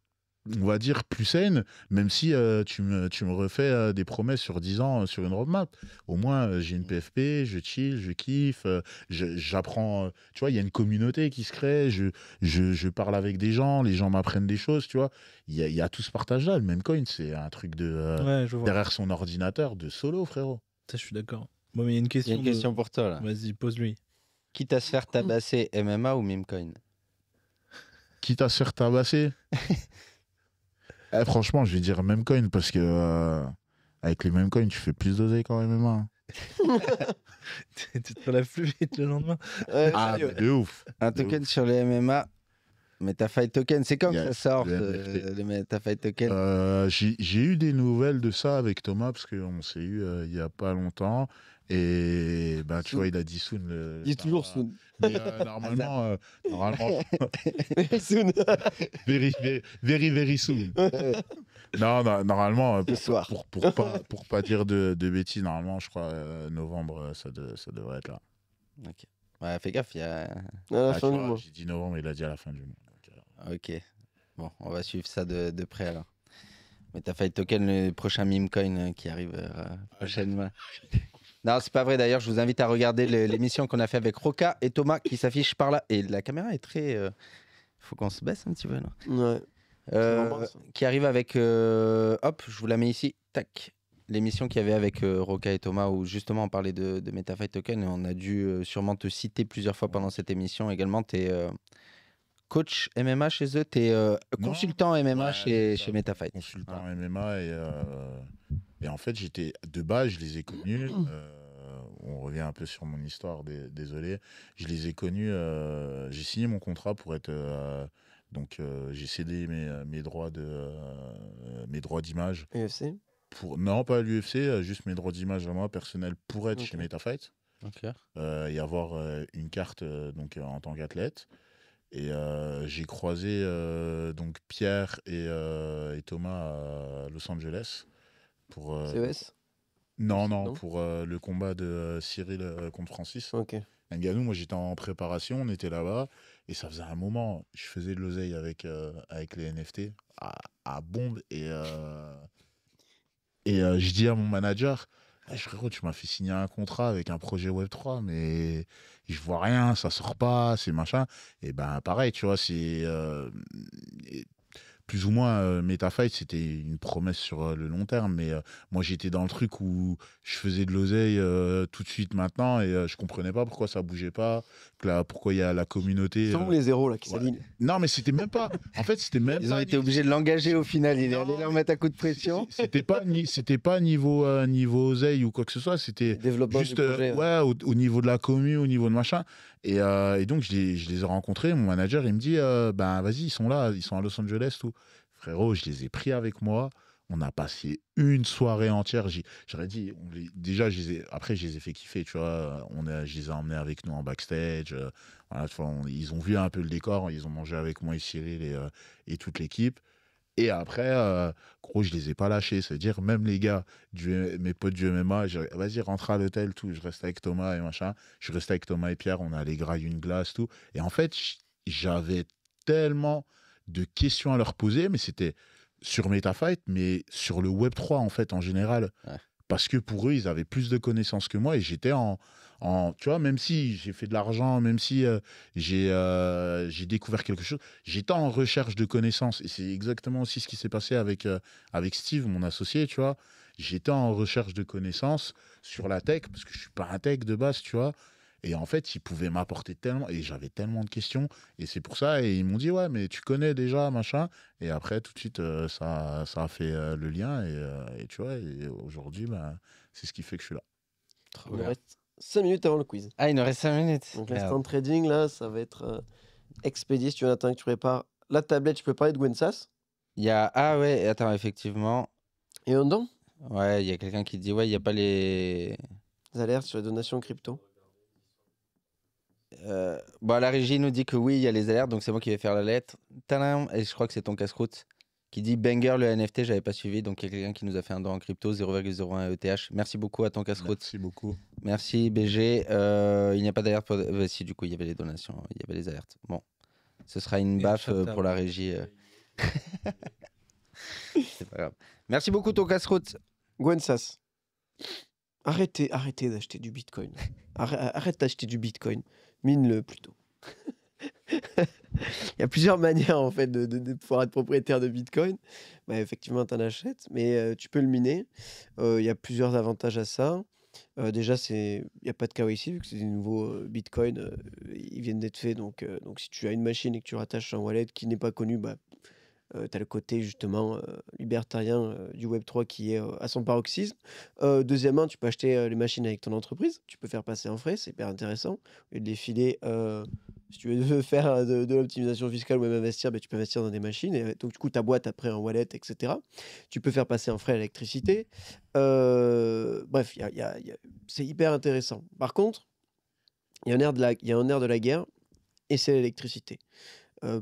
Speaker 3: on va dire, plus saines, même si euh, tu, me, tu me refais euh, des promesses sur 10 ans euh, sur une roadmap. Au moins, euh, j'ai une PFP, je chill, je kiffe, euh, j'apprends, euh, tu vois, il y a une communauté qui se crée, je, je, je parle avec des gens, les gens m'apprennent des choses, tu vois. Il y a, il y a tout ce partage-là. Le même coin, c'est un truc de euh,
Speaker 4: ouais, je vois.
Speaker 3: derrière son ordinateur de solo, frérot.
Speaker 4: Ça, je suis d'accord. Bon, mais il y a une
Speaker 1: Il y a
Speaker 4: question.
Speaker 1: une
Speaker 4: de-
Speaker 1: question pour toi là.
Speaker 4: Vas-y, pose-lui.
Speaker 1: Quitte à se faire tabasser MMA ou Memecoin
Speaker 3: Quitte à se faire tabasser? Eh, franchement, je vais dire même coin parce que euh, avec les mêmes coins, tu fais plus d'oseille quand même. hein.
Speaker 4: tu te relèves plus vite le lendemain.
Speaker 2: Ouais,
Speaker 3: Ah, mais de ouf.
Speaker 1: Un
Speaker 3: De
Speaker 1: token sur les MMA, MetaFight Token, c'est
Speaker 3: y a
Speaker 1: ça sort
Speaker 3: le
Speaker 1: euh, le MetaFight Token?
Speaker 3: Euh, J'ai eu des nouvelles de ça avec Thomas parce qu'on s'est eu euh, il y a pas longtemps. Et ben, tu
Speaker 2: Soon.
Speaker 3: vois, il a dit soon. le-
Speaker 2: Il est toujours
Speaker 3: Ah,
Speaker 2: soon.
Speaker 3: Mais euh, normalement, euh, normalement
Speaker 2: soon.
Speaker 3: very, very, very, very soon. Non, non, normalement, euh,
Speaker 1: Ce
Speaker 3: pour,
Speaker 1: soir.
Speaker 3: pour, pour pas, pour pas dire de, de bêtises, normalement, je crois, euh, novembre, ça, de- ça devrait être là.
Speaker 1: Ok. Ouais, fais gaffe, il y a.
Speaker 2: À la
Speaker 3: Ah,
Speaker 2: fin du
Speaker 3: vois,
Speaker 2: mois.
Speaker 3: J'ai dit novembre, il a dit à la fin du mois.
Speaker 1: Ok. Bon, on va suivre ça de, de près alors. Mais t'as failli token le prochain meme coin qui arrive euh, prochainement. Non, c'est pas vrai d'ailleurs. Je vous invite à regarder l'émission qu'on a fait avec Roca et Thomas qui s'affiche par là. Et la caméra est très. Il faut qu'on se baisse un petit peu. Non
Speaker 2: Ouais.
Speaker 1: Euh, qui arrive avec. euh, hop, je vous la mets ici. Tac. L'émission qu'il y avait avec euh, Roca et Thomas où justement on parlait de, de MetaFight Token et on a dû euh, sûrement te citer plusieurs fois pendant cette émission. Également, tu es coach MMA chez eux, tu es consultant MMA
Speaker 3: Ouais,
Speaker 1: chez, chez MetaFight.
Speaker 3: consultant MMA et, euh, et en fait j'étais de base je les ai connus euh, on revient un peu sur mon histoire dé- désolé je les ai connus euh, j'ai signé mon contrat pour être euh, donc euh, j'ai cédé mes, mes droits de euh, mes droits d'image
Speaker 2: UFC.
Speaker 3: pour non pas à l'UFC juste mes droits d'image à moi personnels pour être chez MetaFight
Speaker 1: Ok.
Speaker 3: euh, et avoir euh, une carte euh, donc euh, en tant qu'athlète. Et euh, j'ai croisé euh, donc Pierre et, euh, et Thomas à Los Angeles pour euh,
Speaker 2: CES.
Speaker 3: non non
Speaker 2: Non
Speaker 3: pour euh, le combat de euh, Cyril contre Francis.
Speaker 2: Ok.
Speaker 3: Ngannou, moi j'étais en préparation, on était là-bas et ça faisait un moment, je faisais de l'oseille avec euh, avec les NFT à, à bombe et euh, et euh, je dis à mon manager, Eh, frérot, tu m'as fait signer un contrat avec un projet Web 3, mais je vois rien, ça sort pas, c'est machin. Et ben pareil, tu vois, c'est plus ou moins euh, MetaFight, c'était une promesse sur euh, le long terme, mais euh, moi j'étais dans le truc où je faisais de l'oseille euh, tout de suite maintenant et euh, je comprenais pas pourquoi ça bougeait pas, que là, pourquoi il y a la communauté. Euh,
Speaker 2: où les zéros là qui
Speaker 3: ouais.
Speaker 2: s'alignent
Speaker 3: Non, mais c'était même pas. En fait, c'était même
Speaker 1: Ils ont été
Speaker 3: ni-
Speaker 1: obligés de l'engager au final. Il est
Speaker 3: Non,
Speaker 1: allé leur mettre un coup de pression.
Speaker 3: C'était pas ni- c'était pas niveau euh, niveau oseille ou quoi que ce soit. C'était
Speaker 2: Développement
Speaker 3: juste
Speaker 2: du projet.
Speaker 3: euh, ouais, au, au niveau de la commune, au niveau de machin. Et, euh, et donc je les, ai rencontrés. Mon manager, il me dit euh, ben vas-y, ils sont là, ils sont à Los Angeles, tout. Frérot, je les ai pris avec moi. On a passé une soirée entière. J'aurais dit, déjà, après, je les ai fait kiffer, tu vois. On a, je les ai emmenés avec nous en backstage. euh, ils ont vu un peu le décor. Ils ont mangé avec moi et Cyril et toute l'équipe. Et après, euh, gros, je les ai pas lâchés. C'est-à-dire, même les gars, du, mes potes du MMA, vas-y, rentre à l'hôtel, tout. Je reste avec Thomas et machin. Je restais avec Thomas et Pierre. On allait grailler une glace, tout. Et en fait, j'avais tellement de questions à leur poser, mais c'était sur MetaFight, mais sur le Web3, en fait, en général.
Speaker 1: Ouais.
Speaker 3: Parce que pour eux, ils avaient plus de connaissances que moi et j'étais en, Tu vois, même si j'ai fait de l'argent, même si euh, j'ai euh, j'ai découvert quelque chose, j'étais en recherche de connaissances. Et c'est exactement aussi ce qui s'est passé avec, euh, avec Steve, mon associé, tu vois. J'étais en recherche de connaissances sur la tech, parce que je suis pas un tech de base, tu vois. Et en fait, ils pouvaient m'apporter tellement, et j'avais tellement de questions. Et c'est pour ça, et ils m'ont dit, ouais, mais tu connais déjà, machin. Et après, tout de suite, euh, ça, ça a fait le lien. Et, tu vois, et aujourd'hui, ben, c'est ce qui fait que je suis là.
Speaker 2: Nous reste 5 minutes avant le quiz.
Speaker 1: Ah, il nous reste 5 minutes.
Speaker 2: Donc l'instant trading là, ça va être euh, expédié. Si tu veux attends que tu prépares la tablette, je peux parler de Gwensas.
Speaker 1: Il y a... Ah ouais, attends, effectivement.
Speaker 2: Et en dedans,
Speaker 1: Ouais, il y a quelqu'un qui dit, ouais, il n'y a pas les...
Speaker 2: les alertes sur les donations crypto.
Speaker 1: Euh, Bon, la régie nous dit que oui, il y a les alertes, donc c'est moi qui vais faire la lettre. Tadam Et je crois que c'est ton casse-croûte qui dit Banger le NFT, j'avais pas suivi, donc il y a quelqu'un qui nous a fait un don en crypto, 0,01 ETH. Merci beaucoup à ton casse-croûte.
Speaker 3: Merci beaucoup.
Speaker 1: Merci BG. Euh, il n'y a pas d'alerte pour... euh, si, du coup, il y avait les donations, il y avait les alertes. Bon, ce sera une
Speaker 4: Et
Speaker 1: baffe euh, pour la régie. euh. c'est pas grave. Merci beaucoup, ton casse-croûte.
Speaker 2: Gwensas. Arrêtez, arrêtez d'acheter du bitcoin. Arrête, arrête d'acheter du bitcoin. Mine-le plutôt. Il y a plusieurs manières en fait de, pouvoir être propriétaire de bitcoin. Bah, effectivement, tu en achètes, mais euh, tu peux le miner. Euh, Il y a plusieurs avantages à ça. Euh, déjà, il n'y a pas de KYC vu que c'est des nouveaux euh, bitcoins. euh, ils viennent d'être faits. Donc, donc, si tu as une machine et que tu rattaches un wallet qui n'est pas connu, bah, tu as le côté justement euh, libertarien euh, du Web3 qui est euh, à son paroxysme. Euh, deuxièmement, tu peux acheter euh, les machines avec ton entreprise. Tu peux faire passer en frais, c'est hyper intéressant. Lieu de les filer, euh, si tu veux faire euh, de, l'optimisation fiscale ou même investir, ben, tu peux investir dans des machines. Et, euh, donc, du coup, ta boîte après un wallet, etc. Tu peux faire passer en frais l'électricité. Euh, bref, c'est hyper intéressant. Par contre, il y a un air de la guerre et c'est l'électricité.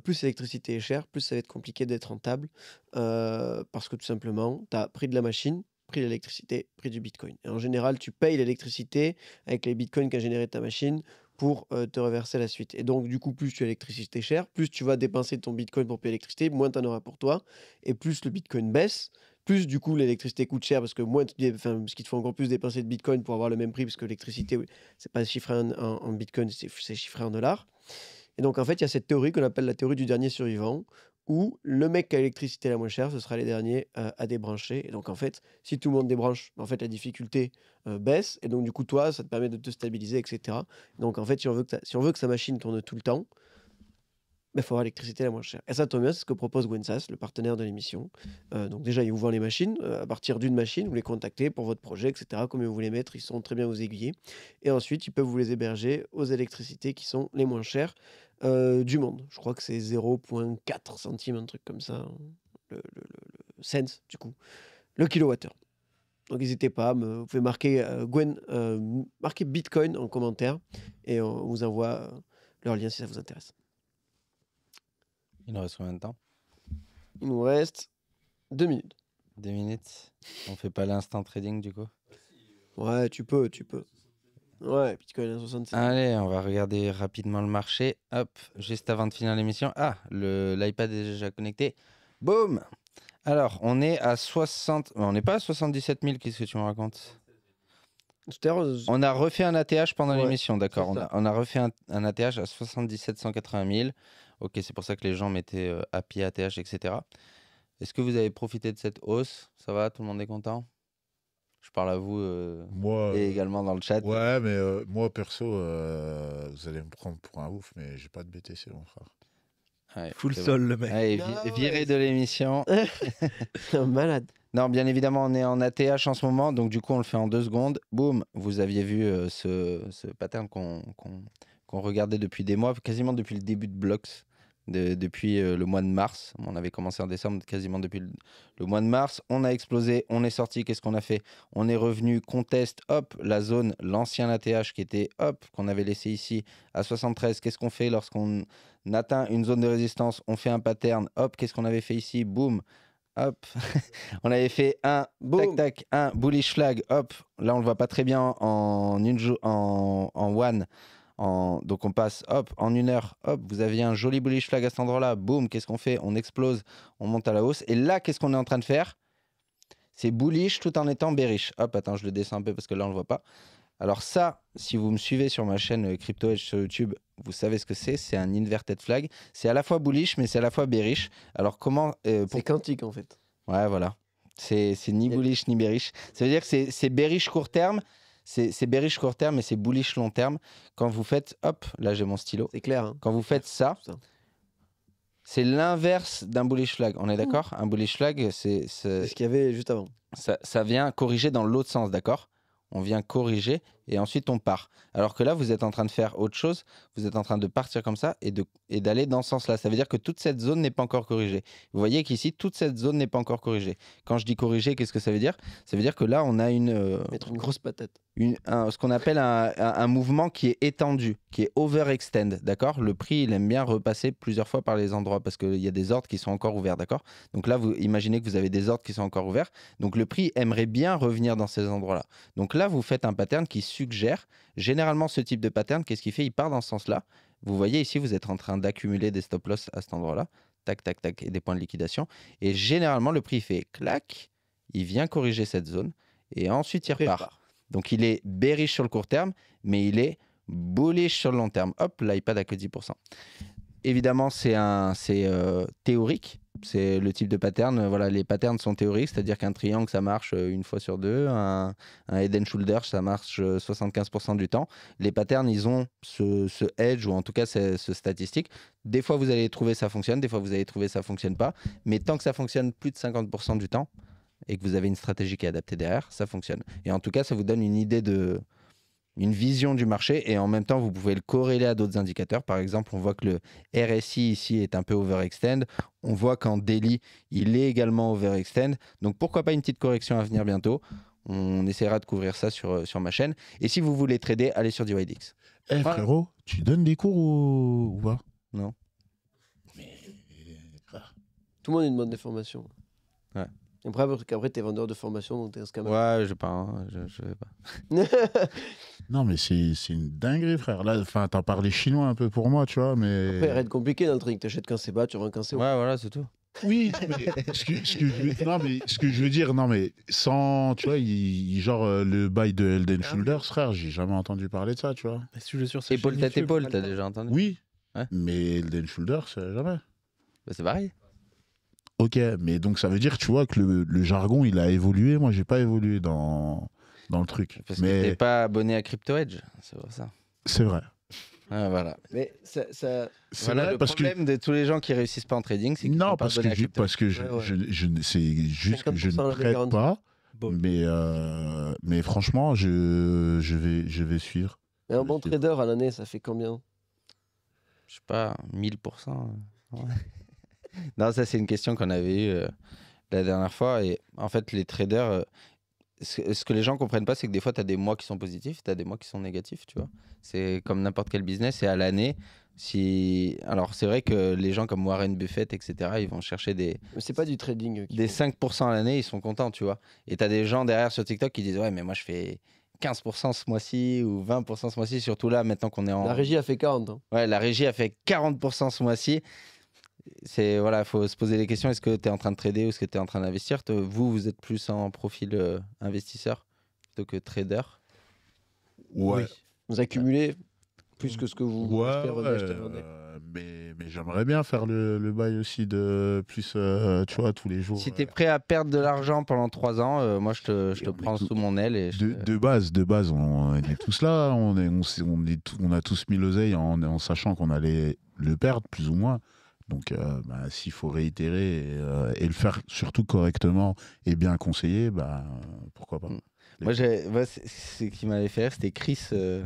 Speaker 2: Plus l'électricité est chère, plus ça va être compliqué d'être rentable. parce que tout simplement, tu as prix de la machine, prix de l'électricité, prix du bitcoin. Et en général, tu payes l'électricité avec les bitcoins qu'a généré ta machine pour te reverser la suite. Et donc, du coup, plus tu as l'électricité chère, plus tu vas dépenser ton bitcoin pour payer l'électricité, moins tu en auras pour toi. Et plus le bitcoin baisse, plus du coup l'électricité coûte cher parce que moins tu, enfin, qu'il te faut encore plus dépenser de bitcoin pour avoir le même prix parce que l'électricité, c'est pas chiffré en, bitcoin, c'est chiffré en dollars. Et donc, en fait, il y a cette théorie qu'on appelle la théorie du dernier survivant, où le mec qui a l'électricité la moins chère, ce sera les derniers euh, à débrancher. Et donc, en fait, si tout le monde débranche, en fait, la difficulté euh, baisse. Et donc, du coup, toi, ça te permet de te stabiliser, etc. Donc, en fait, si on veut que, si on veut que sa machine tourne tout le temps, il faut avoir l'électricité la moins chère. Et ça tombe bien, c'est ce que propose Gwensas, le partenaire de l'émission. Euh, donc déjà, ils vous vendent les machines. À partir d'une machine, vous les contactez pour votre projet, etc. Combien vous voulez mettre, ils sont très bien vous aiguiller. Et ensuite, ils peuvent vous les héberger aux électricités qui sont les moins chères euh, du monde. Je crois que c'est 0,4 centimes, un truc comme ça, hein, le, le, cents, du coup, le kilowattheure. Donc n'hésitez pas, me- vous pouvez marquer, euh, Gwen, euh, marquer Bitcoin en commentaire et on vous envoie leur lien si ça vous intéresse.
Speaker 1: Il nous reste combien de temps?
Speaker 2: Il nous reste deux minutes.
Speaker 1: Deux minutes? On fait pas l'instant trading du coup?
Speaker 2: Ouais, tu peux, tu peux. Ouais, Bitcoin à 67.
Speaker 1: Allez, on va regarder rapidement le marché. Hop, juste avant de finir l'émission. Ah, le- l'iPad est déjà connecté. Boum Alors, on est à 60... On n'est pas à 77 000, qu'est-ce que tu me racontes? On a refait un ATH pendant
Speaker 2: Ouais,
Speaker 1: l'émission, d'accord. On, a- on a refait un, un ATH à 77 180 000. Ok, c'est pour ça que les gens mettaient euh, Happy ATH, etc. Est-ce que vous avez profité de cette hausse? Ça va? Tout le monde est content? Je parle à vous euh,
Speaker 3: Moi,
Speaker 1: et
Speaker 3: euh,
Speaker 1: également dans le chat.
Speaker 3: ouais, mais euh, moi, perso, euh, vous allez me prendre pour un ouf, mais j'ai pas de BTC, mon frère.
Speaker 1: Ouais,
Speaker 4: Full
Speaker 1: bon.
Speaker 4: sol, le mec.
Speaker 1: Allez, vi-
Speaker 2: Ah ouais,
Speaker 1: virez de l'émission.
Speaker 2: malade.
Speaker 1: Non, bien évidemment, on est en ATH en ce moment, donc du coup, on le fait en deux secondes. Boum, vous aviez vu euh, ce, ce pattern qu'on qu'on- qu'on regardait depuis des mois, quasiment depuis le début de Blocks, de- depuis euh, le mois de mars. On avait commencé en décembre, quasiment depuis le, le mois de mars. On a explosé, on est sorti, qu'est-ce qu'on a fait? On est revenu, conteste, hop, la zone, l'ancien ATH qui était, hop, qu'on avait laissé ici à 73. Qu'est-ce qu'on fait lorsqu'on atteint une zone de résistance? On fait un pattern, hop, qu'est-ce qu'on avait fait ici? Boum, hop. on avait fait un. Tac, tac, un bullish flag, hop. Là, on le voit pas très bien en une en, en one. En, donc, on passe, hop, en une heure, hop. Vous aviez un joli bullish flag à cet endroit-là. Boum, qu'est-ce qu'on fait? On explose, on monte à la hausse. Et là, qu'est-ce qu'on est en train de faire? C'est bullish tout en étant bearish. Hop, attends, je le descends un peu parce que là, on le voit pas. Alors, ça, si vous me suivez sur ma chaîne euh, Crypto Edge sur YouTube, vous savez ce que c'est. C'est un inverted flag. C'est à la fois bullish, mais c'est à la fois bearish. Alors, comment. euh, pour
Speaker 2: C'est quantique en fait.
Speaker 1: Ouais, voilà. C'est c'est ni bullish ni bearish. Ça veut dire que c'est- c'est bearish court terme, c'est bearish court terme et c'est bullish long terme. Quand vous faites, hop, là j'ai mon stylo.
Speaker 2: C'est clair. hein.
Speaker 1: Quand vous faites ça, c'est l'inverse d'un bullish flag. On est d'accord? Un bullish flag, c'est c'est-
Speaker 2: C'est ce qu'il y avait juste avant.
Speaker 1: ça, ça vient corriger dans l'autre sens, d'accord? On vient corriger et ensuite on part. Alors que là, vous êtes en train de faire autre chose. Vous êtes en train de partir comme ça et de- et d'aller dans ce sens-là. Ça veut dire que toute cette zone n'est pas encore corrigée. Vous voyez qu'ici, toute cette zone n'est pas encore corrigée. Quand je dis corriger, qu'est-ce que ça veut dire? Ça veut dire que là, on a une, euh,
Speaker 2: Mettre une grosse patate.
Speaker 1: une- un- ce qu'on appelle un, un- un mouvement qui est étendu, qui est overextend, d'accord? Le prix, il aime bien repasser plusieurs fois par les endroits parce qu'il y a des ordres qui sont encore ouverts, d'accord? Donc là, vous imaginez que vous avez des ordres qui sont encore ouverts. Donc le prix aimerait bien revenir dans ces endroits-là. Donc là, vous faites un pattern qui suggère, généralement ce type de pattern, qu'est-ce qu'il fait? Il part dans ce sens-là. Vous voyez ici, vous êtes en train d'accumuler des stop-loss à cet endroit-là. Tac, tac, tac, et des points de liquidation. Et généralement, le prix fait clac, il vient corriger cette zone, et ensuite il repart.
Speaker 2: repart.
Speaker 1: Donc il est bearish sur le court terme, mais il est bullish sur le long terme. Hop, l'iPad a que 10%. Évidemment, c'est un, c'est euh, théorique. C'est le type de pattern. euh, Voilà, les patterns sont théoriques, c'est-à-dire qu'un triangle, ça marche euh, une fois sur deux. Un, un head and shoulder, ça marche euh, 75% du temps. Les patterns, ils ont ce, ce edge, ou en tout cas ce, ce statistique. Des fois, vous allez trouver ça fonctionne, des fois, vous allez trouver ça fonctionne pas. Mais tant que ça fonctionne plus de 50% du temps, et que vous avez une stratégie qui est adaptée derrière, ça fonctionne. Et en tout cas, ça vous donne une idée de une vision du marché et en même temps vous pouvez le corréler à d'autres indicateurs. Par exemple, on voit que le RSI ici est un peu overextend. On voit qu'en daily, il est également overextend. Donc pourquoi pas une petite correction à venir bientôt? On essaiera de couvrir ça sur, sur ma chaîne. Et si vous voulez trader, allez sur DYDX.
Speaker 3: Eh
Speaker 1: Voilà.
Speaker 3: frérot, tu donnes des cours ou, ou pas?
Speaker 2: Tout le monde demande des formations.
Speaker 1: Ouais.
Speaker 2: Après, parce qu'après, t'es vendeur de formation, donc t'es un scammer.
Speaker 1: Ouais, je sais pas. hein, je, je sais pas.
Speaker 3: Non, mais c'est c'est une dinguerie, frère. Là, enfin, t'as parlé chinois un peu pour moi, tu vois, mais.
Speaker 2: Après, de compliqué dans le truc. T'achètes quand c'est bas, tu rends quand c'est haut.
Speaker 1: Ouais, voilà, c'est tout.
Speaker 3: Oui, non, mais ce, que, ce que je veux, non, mais ce que je veux dire, non, mais sans, tu vois, il, il- genre euh, le bail de Elden
Speaker 2: Ah
Speaker 3: Shoulders, frère, j'ai jamais entendu parler de ça, tu vois.
Speaker 4: Sur sa
Speaker 1: Épaule tête épaule, t'as déjà entendu?
Speaker 3: Oui,
Speaker 1: Ouais.
Speaker 3: mais Elden Shoulders, jamais.
Speaker 1: Bah, C'est pareil.
Speaker 3: Ok, mais donc ça veut dire, tu vois, que le, le jargon, il a évolué. Moi, j'ai pas évolué dans, dans le truc.
Speaker 1: Parce que
Speaker 3: mais
Speaker 1: t'es pas abonné à Crypto Edge. C'est pour ça.
Speaker 3: c'est vrai.
Speaker 1: Ah, voilà.
Speaker 2: Mais ça, ça-
Speaker 3: C'est
Speaker 1: Voilà
Speaker 3: vrai
Speaker 1: le
Speaker 3: parce que.
Speaker 1: problème de tous les gens qui réussissent pas en trading, c'est qu'ils
Speaker 3: Non,
Speaker 1: sont pas
Speaker 3: parce que,
Speaker 1: abonnés à
Speaker 3: je, parce que je,
Speaker 2: Ouais, ouais.
Speaker 3: je, je c'est juste que je
Speaker 2: 50%
Speaker 3: ne prête pas.
Speaker 4: Bon.
Speaker 3: Mais, euh, mais franchement, je, je, vais, je vais suivre.
Speaker 2: Mais un bon trader à l'année, ça fait combien?
Speaker 1: Je sais pas, 1000%. euh, ouais. non, ça, c'est une question qu'on avait eue euh, la dernière fois. Et en fait, les traders, euh, ce, ce que les gens comprennent pas, c'est que des fois, tu as des mois qui sont positifs, tu as des mois qui sont négatifs, tu vois. C'est comme n'importe quel business. Et à l'année, si. Alors, c'est vrai que les gens comme Warren Buffett, etc., ils vont chercher des,
Speaker 2: Mais c'est pas du trading.
Speaker 1: des
Speaker 2: font.
Speaker 1: 5% à l'année, ils sont contents, tu vois. Et tu as des gens derrière sur TikTok qui disent Ouais, mais moi, je fais 15% ce mois-ci ou 20% ce mois-ci, surtout là, maintenant qu'on est en.
Speaker 2: La régie a fait 40. hein.
Speaker 1: Ouais, la régie a fait 40% ce mois-ci. C'est voilà, faut se poser les questions. Est-ce que tu es en train de trader ou est-ce que tu es en train d'investir? Vous, vous êtes plus en profil euh, investisseur plutôt que trader?
Speaker 3: Ouais.
Speaker 2: Vous accumulez plus que ce que vous
Speaker 3: Ouais,
Speaker 2: achetez, achetez,
Speaker 3: euh, mais, mais j'aimerais bien faire le, le bail aussi de plus, euh, tu vois, tous les jours.
Speaker 1: Si tu es prêt à perdre de l'argent pendant 3 ans, euh, moi je te, je te
Speaker 3: on
Speaker 1: prends
Speaker 3: tout-
Speaker 1: sous mon aile et
Speaker 3: de,
Speaker 1: te-
Speaker 3: de base, de base, on est tous là. On, est, on, on, est tout- on a tous mis l'oseille en, en sachant qu'on allait le perdre, plus ou moins. Donc, euh, bah, s'il faut réitérer et, euh, et le faire surtout correctement et bien conseillé, bah, pourquoi pas.
Speaker 1: Mm. Moi, j'ai- moi, c'est- ce qui m'avait fait rire, c'était Chris, euh,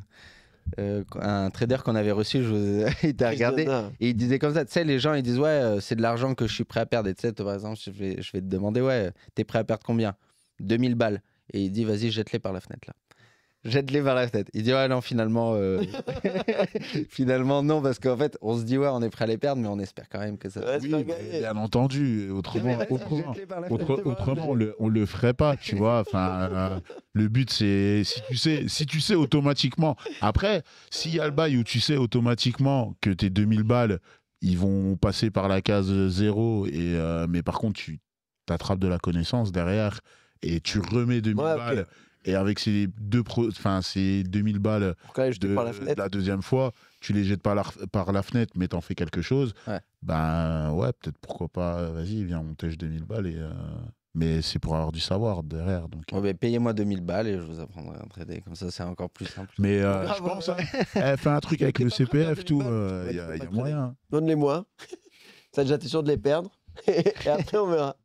Speaker 1: euh, un trader qu'on avait reçu. Je vous... il t'a regardé. Et il disait comme ça, tu sais, les gens ils disent ouais, euh, c'est de l'argent que je suis prêt à perdre. Et tu sais, par exemple, je vais, je vais te demander ouais, t'es prêt à perdre combien? 2000 balles. Et il dit vas-y, jette-les par la fenêtre là. Jette-les par la fenêtre. Il dit ouais, non, finalement, euh, finalement, non, parce qu'en fait, on se dit ouais, on est prêt à les perdre, mais on espère quand même que ça.
Speaker 2: Ouais,
Speaker 3: Oui, bien entendu. Autrement, autrement, Autre- on le, on le ferait pas, tu vois. Enfin, euh, le but, c'est si tu sais, si tu sais automatiquement. Après, s'il y a le bail où tu sais automatiquement que tes 2000 balles, ils vont passer par la case zéro, et, euh, mais par contre, tu t'attrapes de la connaissance derrière et tu remets 2000
Speaker 2: Ouais,
Speaker 3: balles. Et avec ces deux pro, enfin ces 2000 balles de,
Speaker 2: par la
Speaker 3: de la deuxième fois, tu les jettes par la, par la fenêtre, mais t'en fais quelque chose.
Speaker 1: Ouais.
Speaker 3: Ben ouais, peut-être pourquoi pas, vas-y, viens, on tèche 2000 balles. Et, euh, Mais c'est pour avoir du savoir derrière. Donc...
Speaker 1: Ouais, ben, Payez-moi 2000 balles et je vous apprendrai à trader. Comme ça, c'est encore plus simple.
Speaker 3: Mais euh, je pense,
Speaker 2: ouais.
Speaker 3: hein, eh, fais un truc avec le CPF, tout,
Speaker 2: 2000 balles,
Speaker 3: il y a, y moyen.
Speaker 2: Donne-les-moi. Ça, déjà, t'es sûr de les perdre. Et après, on verra.